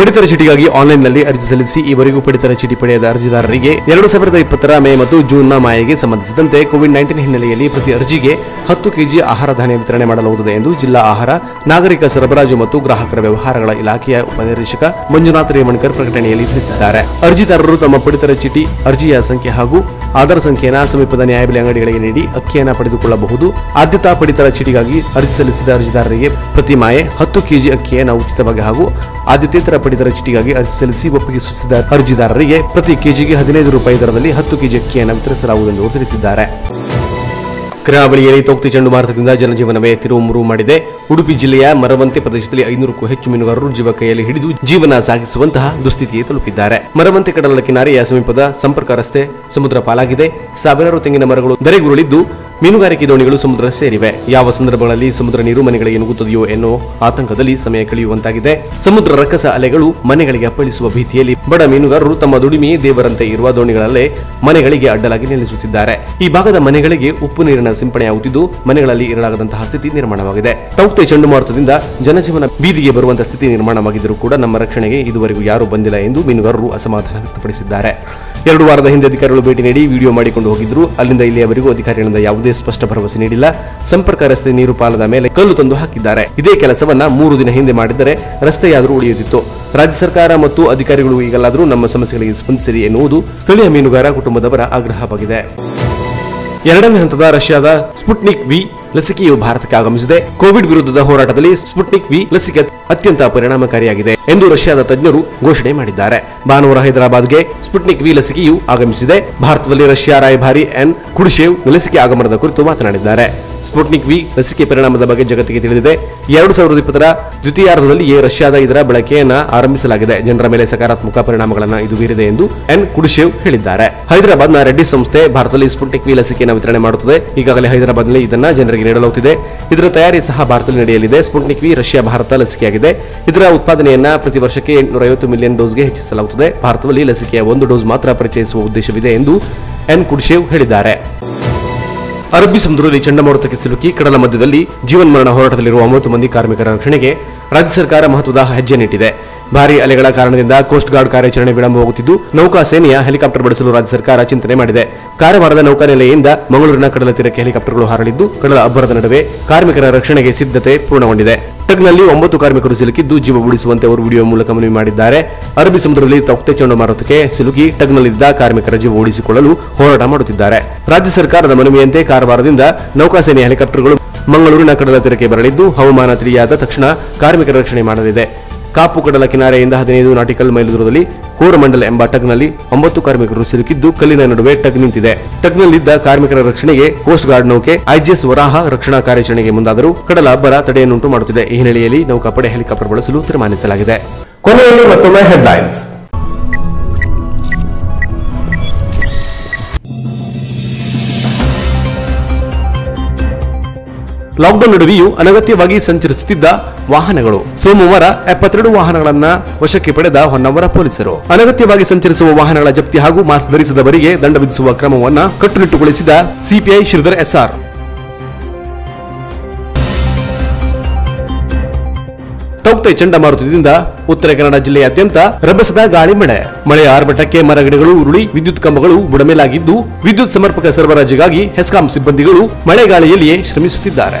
ಪಡಿತರ ಚೀಟಿಗಾಗಿ ಆನ್ಲೈನ್ನಲ್ಲಿ ಅರ್ಜಿ ಸಲ್ಲಿಸಿ ಈವರೆಗೂ ಪಡಿತರ ಚೀಟಿ ಪಡೆಯದ ಅರ್ಜಿದಾರರಿಗೆ ಎರಡು ಸಾವಿರದ ಇಪ್ಪತ್ತರ ಮೇ ಮತ್ತು ಜೂನ್ನ ಮಾಯೆಗೆ ಸಂಬಂಧಿಸಿದಂತೆ ಕೋವಿಡ್ ನೈನ್ಟೀನ್ ಹಿನ್ನೆಲೆಯಲ್ಲಿ ಪ್ರತಿ ಅರ್ಜಿಗೆ ಹತ್ತು ಕೆಜಿ ಆಹಾರ ಧಾನ್ಯ ವಿತರಣೆ ಮಾಡಲಾಗುತ್ತದೆ ಎಂದು ಜಿಲ್ಲಾ ಆಹಾರ, ನಾಗರಿಕ ಸರಬರಾಜು ಮತ್ತು ಗ್ರಾಹಕರ ವ್ಯವಹಾರಗಳ ಇಲಾಖೆಯ ಉಪನಿರ್ದೇಶಕ ಮಂಜುನಾಥ್ ರೇವಣ್ಕರ್ ಪ್ರಕಟಣೆಯಲ್ಲಿ ತಿಳಿಸಿದ್ದಾರೆ. ಅರ್ಜಿದಾರರು ತಮ್ಮ ಪಡಿತರ ಚೀಟಿ, ಅರ್ಜಿಯ ಸಂಖ್ಯೆ ಹಾಗೂ ಆಧಾರ್ ಸಂಖ್ಯೆಯನ್ನು ಸಮೀಪದ ನ್ಯಾಯಬೆಲೆ ಅಂಗಡಿಗಳಿಗೆ ನೀಡಿ ಅಕ್ಕಿಯನ್ನು ಪಡೆದುಕೊಳ್ಳಬಹುದು. ಆದ್ಯತಾ ಪಡಿತರ ಚೀಟಿಗಾಗಿ ಅರ್ಜಿ ಸಲ್ಲಿಸಿದ ಅರ್ಜಿದಾರರಿಗೆ ಪ್ರತಿ ಮಾಯೆ ಹತ್ತು ಕೆಜಿ ಅಕ್ಕಿಯನ್ನು ಉಚಿತವಾಗಿ ಹಾಗೂ ಆದ್ಯತೇತರ ಪಡಿತರ ಚೀಟಿಗಾಗಿ ಅರ್ಜಿ ಸಲ್ಲಿಸಿ ಒಪ್ಪಿಗೆ ಸೂಚಿಸಿದ ಅರ್ಜಿದಾರರಿಗೆ ಪ್ರತಿ ಕೆಜಿಗೆ ಹದಿನೈದು ರೂಪಾಯಿ ದರದಲ್ಲಿ ಹತ್ತು ಕೆಜಿ ಅಕ್ಕಿಯನ್ನು ವಿತರಿಸಲಾಗುವುದು ಎಂದು ತಿಳಿಸಿದ್ದಾರೆ. ಕರಾವಳಿಯಲ್ಲಿ ತೋಕ್ತಿ ಚಂಡಮಾರುತದಿಂದ ಜನಜೀವನವೇ ತಿರುವು ಮಾಡಿದೆ. ಉಡುಪಿ ಜಿಲ್ಲೆಯ ಮರವಂತೆ ಪ್ರದೇಶದಲ್ಲಿ ಐನೂರಕ್ಕೂ ಹೆಚ್ಚು ಮೀನುಗಾರರು ಜೀವ ಕೈಯಲ್ಲಿ ಹಿಡಿದು ಜೀವನ ಸಾಗಿಸುವಂತಹ ದುಸ್ಥಿತಿಗೆ ತಲುಪಿದ್ದಾರೆ. ಮರವಂತೆ ಕಡಲ ಕಿನಾರೆಯ ಸಮೀಪದ ಸಂಪರ್ಕ ರಸ್ತೆ ಸಮುದ್ರ ಪಾಲಾಗಿದೆ. ಸಾವಿರಾರು ತೆಂಗಿನ ಮರಗಳು ಧರೆಗುರುಳಿದ್ದು ಮೀನುಗಾರಿಕೆ ದೋಣಿಗಳು ಸಮುದ್ರ ಸೇರಿವೆ. ಯಾವ ಸಂದರ್ಭಗಳಲ್ಲಿ ಸಮುದ್ರ ನೀರು ಮನೆಗಳಿಗೆ ನುಗ್ಗುತ್ತದೆಯೋ ಎನ್ನುವ ಆತಂಕದಲ್ಲಿ ಸಮಯ ಕಳೆಯುವಂತಾಗಿದೆ. ಸಮುದ್ರ ರಕ್ಕಸ ಅಲೆಗಳು ಮನೆಗಳಿಗೆ ಅಪ್ಪಳಿಸುವ ಭೀತಿಯಲ್ಲಿ ಬಡ ಮೀನುಗಾರರು ತಮ್ಮ ದುಡಿಮೆಯೇ ದೇವರಂತೆ ಇರುವ ದೋಣಿಗಳಲ್ಲೇ ಮನೆಗಳಿಗೆ ಅಡ್ಡಲಾಗಿ ನಿಲ್ಲಿಸುತ್ತಿದ್ದಾರೆ. ಈ ಭಾಗದ ಮನೆಗಳಿಗೆ ಉಪ್ಪು ನೀರಿನ ಸಿಂಪಡಣೆಯಾಗುತ್ತಿದ್ದು ಮನೆಗಳಲ್ಲಿ ಇರಲಾಗದಂತಹ ಸ್ಥಿತಿ ನಿರ್ಮಾಣವಾಗಿದೆ. ತೌಕ್ತೆ ಚಂಡಮಾರುತದಿಂದ ಜನಜೀವನ ಬೀದಿಗೆ ಬರುವಂತಹ ಸ್ಥಿತಿ ನಿರ್ಮಾಣವಾಗಿದ್ದರೂ ಕೂಡ ನಮ್ಮ ರಕ್ಷಣೆಗೆ ಇದುವರೆಗೂ ಯಾರೂ ಬಂದಿಲ್ಲ ಎಂದು ಮೀನುಗಾರರು ಅಸಮಾಧಾನ ವ್ಯಕ್ತಪಡಿಸಿದ್ದಾರೆ. ಎರಡು ವಾರದ ಹಿಂದೆ ಅಧಿಕಾರಿಗಳು ಭೇಟಿ ನೀಡಿ ವಿಡಿಯೋ ಮಾಡಿಕೊಂಡು ಹೋಗಿದ್ರು. ಅಲ್ಲಿಂದ ಇಲ್ಲಿಯವರೆಗೂ ಅಧಿಕಾರಿಗಳಿಂದ ಯಾವುದೇ ಸ್ಪಷ್ಟ ಭರವಸೆ ನೀಡಿಲ್ಲ. ಸಂಪರ್ಕ ರಸ್ತೆ ನೀರು ಪಾಲದ ಮೇಲೆ ಕಲ್ಲು ತಂದು ಹಾಕಿದ್ದಾರೆ. ಇದೇ ಕೆಲಸವನ್ನ ಮೂರು ದಿನ ಹಿಂದೆ ಮಾಡಿದ್ದರೆ ರಸ್ತೆಯಾದರೂ ಉಳಿಯುತ್ತಿತ್ತು. ರಾಜ್ಯ ಸರ್ಕಾರ ಮತ್ತು ಅಧಿಕಾರಿಗಳು ಈಗಲಾದರೂ ನಮ್ಮ ಸಮಸ್ಯೆಗಳಿಗೆ ಸ್ಪಂದಿಸಿರಿ ಎನ್ನುವುದು ಸ್ಥಳೀಯ ಮೀನುಗಾರ ಕುಟುಂಬದವರ ಆಗ್ರಹವಾಗಿದೆ ಎರಡನೇ ಹಂತದ ರಷ್ಯಾದ ಸ್ಪುಟ್ನಿಕ್ ವಿ ಲಸಿಕೆಯು ಭಾರತಕ್ಕೆ ಆಗಮಿಸಿದೆ. ಕೋವಿಡ್ ವಿರುದ್ಧದ ಹೋರಾಟದಲ್ಲಿ ಸ್ಪುಟ್ನಿಕ್ ವಿ ಲಸಿಕೆ ಅತ್ಯಂತ ಪರಿಣಾಮಕಾರಿಯಾಗಿದೆ. ಎಂದು ರಷ್ಯಾದ ತಜ್ಞರು ಘೋಷಣೆ ಮಾಡಿದ್ದಾರೆ. ಭಾನುವಾರ ಹೈದರಾಬಾದ್ಗೆ ಸ್ಪುಟ್ನಿಕ್ ವಿ ಲಸಿಕೆಯು ಆಗಮಿಸಿದೆ. ಭಾರತದಲ್ಲಿ ರಷ್ಯಾ ರಾಯಭಾರಿ ಎನ್ ಕುಡಿಶೇವ್ ಲಸಿಕೆ ಆಗಮನದ ಕುರಿತು ಮಾತನಾಡಿದ್ದಾರೆ. ಸ್ಪುಟ್ನಿಕ್ ವಿ ಲಸಿಕೆ ಪರಿಣಾಮದ ಬಗ್ಗೆ ಜಗತ್ತಿಗೆ ತಿಳಿದಿದೆ. ಎರಡು ಸಾವಿರದ ಇಪ್ಪತ್ತರ ದ್ವಿತೀಯಾರ್ಧದಲ್ಲಿಯೇ ರಷ್ಯಾದ ಇದರ ಬಳಕೆಯನ್ನು ಆರಂಭಿಸಲಾಗಿದೆ. ಜನರ ಮೇಲೆ ಸಕಾರಾತ್ಮಕ ಪರಿಣಾಮಗಳನ್ನು ಇದು ಬೀರಿದೆ ಎಂದು ಎನ್ ಕುಡಿಶೇವ್ ಹೇಳಿದ್ದಾರೆ. ಹೈದರಾಬಾದ್ನ ರೆಡ್ಡಿ ಸಂಸ್ಥೆ ಭಾರತದಲ್ಲಿ ಸ್ಪುಟ್ನಿಕ್ ವಿ ಲಸಿಕೆಯನ್ನು ವಿತರಣೆ ಮಾಡುತ್ತದೆ. ಈಗಾಗಲೇ ಹೈದರಾಬಾದ್ನಲ್ಲಿ ಇದನ್ನು ಜನರಿಗೆ ನೀಡಲಾಗುತ್ತಿದೆ. ಇದರ ತಯಾರಿ ಸಹ ಭಾರತದಲ್ಲಿ ನಡೆಯಲಿದೆ. ಸ್ಪುಟ್ನಿಕ್ ವಿ ರಷ್ಯಾ ಭಾರತ ಲಸಿಕೆಯಾಗಿದೆ. ಇದರ ಉತ್ಪಾದನೆಯನ್ನ ಪ್ರತಿ ವರ್ಷಕ್ಕೆ ಎಂಟುನೂರ ಐವತ್ತು ಮಿಲಿಯನ್ ಡೋಸ್ಗೆ ಹೆಚ್ಚಿಸಲಾಗುತ್ತದೆ. ಭಾರತದಲ್ಲಿ ಲಸಿಕೆಯ ಒಂದು ಡೋಸ್ ಮಾತ್ರ ಪರಿಚಯಿಸುವ ಉದ್ದೇಶವಿದೆ ಎಂದು ಎನ್ ಕುಡ್ಶೇವ್ ಹೇಳಿದ್ದಾರೆ. ಅರಬ್ಬಿ ಸಮುದ್ರದಲ್ಲಿ ಚಂಡಮಾರುತಕ್ಕೆ ಸಿಲುಕಿ ಕಡಲ ಮಧ್ಯದಲ್ಲಿ ಜೀವನ್ಮರಣ ಹೋರಾಟದಲ್ಲಿರುವ ಒಂಬತ್ತು ಮಂದಿ ಕಾರ್ಮಿಕರ ರಕ್ಷಣೆಗೆ ರಾಜ್ಯ ಸರ್ಕಾರ ಮಹತ್ವದ ಹೆಜ್ಜೆ ನೀಡಿದೆ. ಭಾರೀ ಅಲೆಗಳ ಕಾರಣದಿಂದ ಕೋಸ್ಟ್ ಗಾರ್ಡ್ ಕಾರ್ಯಾಚರಣೆ ವಿಳಂಬವಾಗುತ್ತಿದ್ದು ನೌಕಾ ಸೇನೆಯ ಹೆಲಿಕಾಪ್ಟರ್ ಬಳಸಲು ರಾಜ್ಯ ಸರ್ಕಾರ ಚಿಂತನೆ ಮಾಡಿದೆ. ಕಾರವಾರದ ನೌಕಾನೆಲೆಯಿಂದ ಮಂಗಳೂರಿನ ಕಡಲ ತೀರಕ್ಕೆ ಹೆಲಿಕಾಪ್ಟರ್ಗಳು ಹಾರಲಿದ್ದು ಕಡಲ ಅಬ್ಬರದ ನಡುವೆ ಕಾರ್ಮಿಕರ ರಕ್ಷಣೆಗೆ ಸಿದ್ಧತೆ ಪೂರ್ಣಗೊಂಡಿದೆ. ಟಗ್ನಲ್ಲಿ ಒಂಬತ್ತು ಕಾರ್ಮಿಕರು ಸಿಲುಕಿದ್ದು ಜೀವ ಉಳಿಸುವಂತೆ ಅವರು ವಿಡಿಯೋ ಮೂಲಕ ಮನವಿ ಮಾಡಿದ್ದಾರೆ. ಅರಬ್ಬಿ ಸಮುದ್ರದಲ್ಲಿ ತೌಕ್ತೆ ಚಂಡಮಾರುತಕ್ಕೆ ಸಿಲುಕಿ ಟಗ್ನಲ್ಲಿದ್ದ ಕಾರ್ಮಿಕರ ಜೀವ ಉಳಿಸಿಕೊಳ್ಳಲು ಹೋರಾಟ ಮಾಡುತ್ತಿದ್ದಾರೆ. ರಾಜ್ಯ ಸರ್ಕಾರದ ಮನವಿಯಂತೆ ಕಾರವಾರದಿಂದ ನೌಕಾಸೇನೆ ಹೆಲಿಕಾಪ್ಟರ್ಗಳು ಮಂಗಳೂರಿನ ಕಡಲ ತೀರಕ್ಕೆ ಬರಲಿದ್ದು, ಹವಾಮಾನ ತಿಳಿಯಾದ ತಕ್ಷಣ ಕಾರ್ಮಿಕರ ರಕ್ಷಣೆ ಮಾಡಲಿದೆ. ಕಾಪು ಕಡಲ ಕಿನಾರೆಯಿಂದ ಹದಿನೈದು ನಾಟಿಕಲ್ ಮೈಲು ದೂರದಲ್ಲಿ ಕೋರಮಂಡಲ ಎಂಬ ಟಗ್ನಲ್ಲಿ ಒಂಬತ್ತು ಕಾರ್ಮಿಕರು ಸಿಲುಕಿದ್ದು ಕಲ್ಲಿನ ನಡುವೆ ಟಗ್ ನಿಂತಿದೆ. ಟಗ್ನಲ್ಲಿದ್ದ ಕಾರ್ಮಿಕರ ರಕ್ಷಣೆಗೆ ಕೋಸ್ಟ್ ಗಾರ್ಡ್ ನೌಕೆ, ಐಜಿಎಸ್ ವರಾಹ ರಕ್ಷಣಾ ಕಾರ್ಯಾಚರಣೆಗೆ ಮುಂದಾದರೂ ಕಡಲ ಅಬ್ಬರ ತಡೆಯನ್ನುಂಟು ಮಾಡುತ್ತಿದೆ. ಈ ಹಿನ್ನೆಲೆಯಲ್ಲಿ ನೌಕಾಪಡೆ ಹೆಲಿಕಾಪ್ಟರ್ ಬಳಸಲು ತೀರ್ಮಾನಿಸಲಾಗಿದೆ. ಕೊನೆಯಲ್ಲಿ ಮತ್ತೊಮ್ಮೆ ಹೆಡ್ಲೈನ್ಸ್. ಲಾಕ್ಡೌನ್ ನಡುವೆಯೂ ಅನಗತ್ಯವಾಗಿ ಸಂಚರಿಸುತ್ತಿದ್ದ ವಾಹನಗಳು. ಸೋಮವಾರ ಎಪ್ಪತ್ತೆರಡು ವಾಹನಗಳನ್ನ ವಶಕ್ಕೆ ಪಡೆದ ಹೊನ್ನಾವರ ಪೊಲೀಸರು. ಅನಗತ್ಯವಾಗಿ ಸಂಚರಿಸುವ ವಾಹನಗಳ ಜಪ್ತಿ ಹಾಗೂ ಮಾಸ್ಕ್ ಧರಿಸಿದವರಿಗೆ ದಂಡ ವಿಧಿಸುವ ಕ್ರಮವನ್ನು ಕಟ್ಟುನಿಟ್ಟುಗೊಳಿಸಿದ ಸಿಪಿಐ ಶ್ರೀಧರ್ ಎಸ್ಆರ್. ತೌಕ್ತೆ ಚಂಡಮಾರುತದಿಂದ ಉತ್ತರ ಕನ್ನಡ ಜಿಲ್ಲೆಯಾದ್ಯಂತ ರಭಸದ ಗಾಳಿ ಮಳೆ. ಮಳೆಯ ಆರ್ಭಟಕ್ಕೆ ಮರಗಿಡಗಳು, ಉರುಳಿ, ವಿದ್ಯುತ್ ಕಂಬಗಳು ಬುಡಮೇಲಾಗಿದ್ದು, ವಿದ್ಯುತ್ ಸಮರ್ಪಕ ಸರಬರಾಜಿಗಾಗಿ ಹೆಸ್ಕಾಂ ಸಿಬ್ಬಂದಿಗಳು ಮಳೆಗಾಳಿಯಲ್ಲಿಯೇ ಶ್ರಮಿಸುತ್ತಿದ್ದಾರೆ.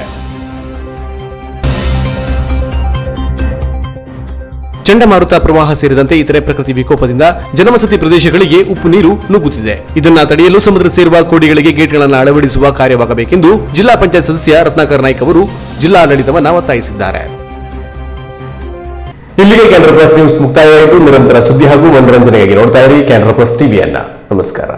ಚಂಡಮಾರುತ ಪ್ರವಾಹ ಸೇರಿದಂತೆ ಇತರೆ ಪ್ರಕೃತಿ ವಿಕೋಪದಿಂದ ಜನವಸತಿ ಪ್ರದೇಶಗಳಿಗೆ ಉಪ್ಪು ನೀರು ನುಗ್ಗುತ್ತಿದೆ. ಇದನ್ನ ತಡೆಯಲು ಸಮುದ್ರ ಸೇರುವ ಕೋಡಿಗಳಿಗೆ ಗೇಟ್ಗಳನ್ನು ಅಳವಡಿಸುವ ಕಾರ್ಯವಾಗಬೇಕೆಂದು ಜಿಲ್ಲಾ ಪಂಚಾಯತ್ ಸದಸ್ಯ ರತ್ನಾಕರ್ ನಾಯ್ಕ್ ಅವರು ಜಿಲ್ಲಾಡಳಿತವನ್ನು ಒತ್ತಾಯಿಸಿದ್ದಾರೆ. ಇಲ್ಲಿಗೆ ಕ್ಯಾನ್ರಾ ಪ್ಲಸ್ ನ್ಯೂಸ್ ಮುಕ್ತಾಯವಾಯಿತು. ನಿರಂತರ ಸುದ್ದಿ ಹಾಗೂ ಮನರಂಜನೆಗಾಗಿ ನೋಡ್ತಾ ಇರಿ ಕ್ಯಾನ್ರಾ ಪ್ಲಸ್ ಟಿವಿಯನ್ನ ನಮಸ್ಕಾರ.